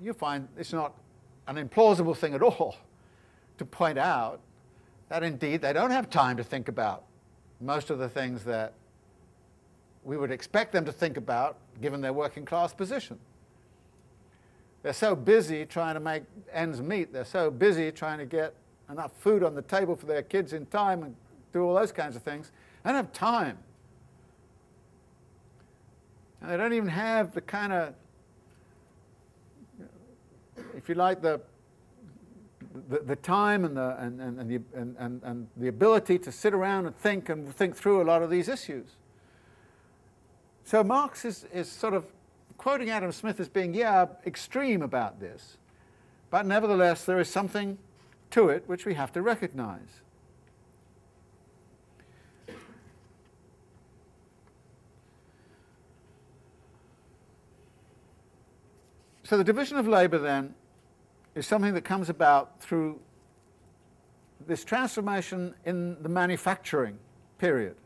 you find it's not an implausible thing at all to point out that indeed they don't have time to think about most of the things that we would expect them to think about given their working class position. They're so busy trying to make ends meet, they're so busy trying to get enough food on the table for their kids in time and do all those kinds of things. They don't have time. And they don't even have the kind of, if you like, the, the, the time and the, and, and, and, the, and, and, and the ability to sit around and think and think through a lot of these issues. So Marx is, is sort of quoting Adam Smith as being, yeah, extreme about this, but nevertheless there is something to it which we have to recognize. So the division of labour then is something that comes about through this transformation in the manufacturing period.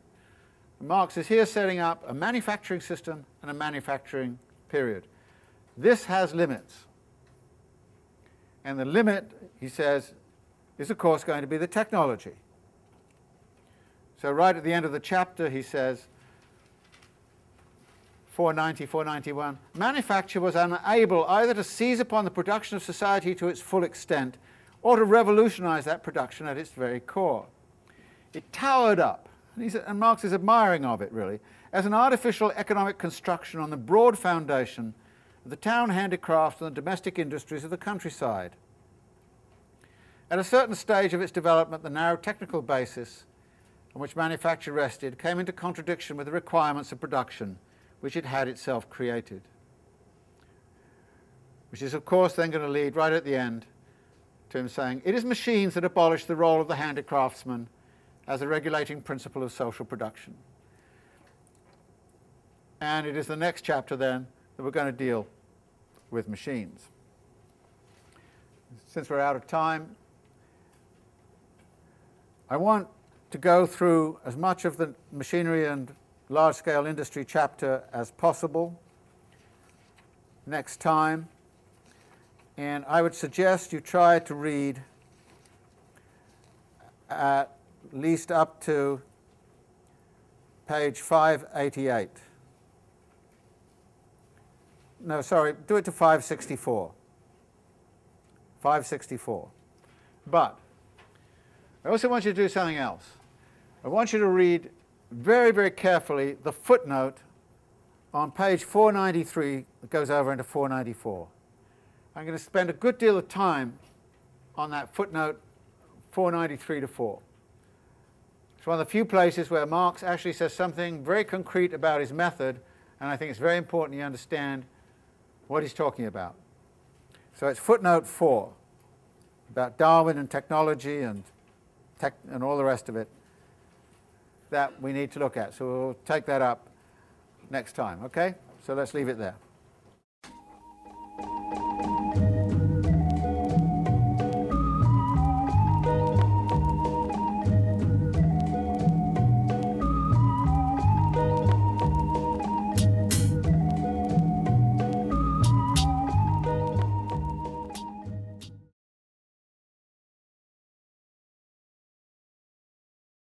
Marx is here setting up a manufacturing system and a manufacturing period. This has limits. And the limit, he says, is of course going to be the technology. So right at the end of the chapter he says, 490, 491, manufacture was unable either to seize upon the production of society to its full extent or to revolutionize that production at its very core. It towered up, and, and Marx is admiring of it really, as an artificial economic construction on the broad foundation of the town handicrafts and the domestic industries of the countryside. At a certain stage of its development, the narrow technical basis on which manufacture rested came into contradiction with the requirements of production which it had itself created. Which is, of course, then going to lead right at the end to him saying, It is machines that abolish the role of the handicraftsman as a regulating principle of social production. And it is the next chapter then that we're going to deal with machines. Since we're out of time, I want to go through as much of the machinery and large-scale industry chapter as possible next time. And I would suggest you try to read at least up to page 588. No, sorry, do it to 564. 564. But I also want you to do something else. I want you to read very, very carefully the footnote on page 493 that goes over into 494. I'm going to spend a good deal of time on that footnote 493 to 4. It's one of the few places where Marx actually says something very concrete about his method, and I think it's very important you understand what he's talking about. So it's footnote 4 about Darwin and technology and, tech and all the rest of it that we need to look at. So we'll take that up next time, okay? So let's leave it there.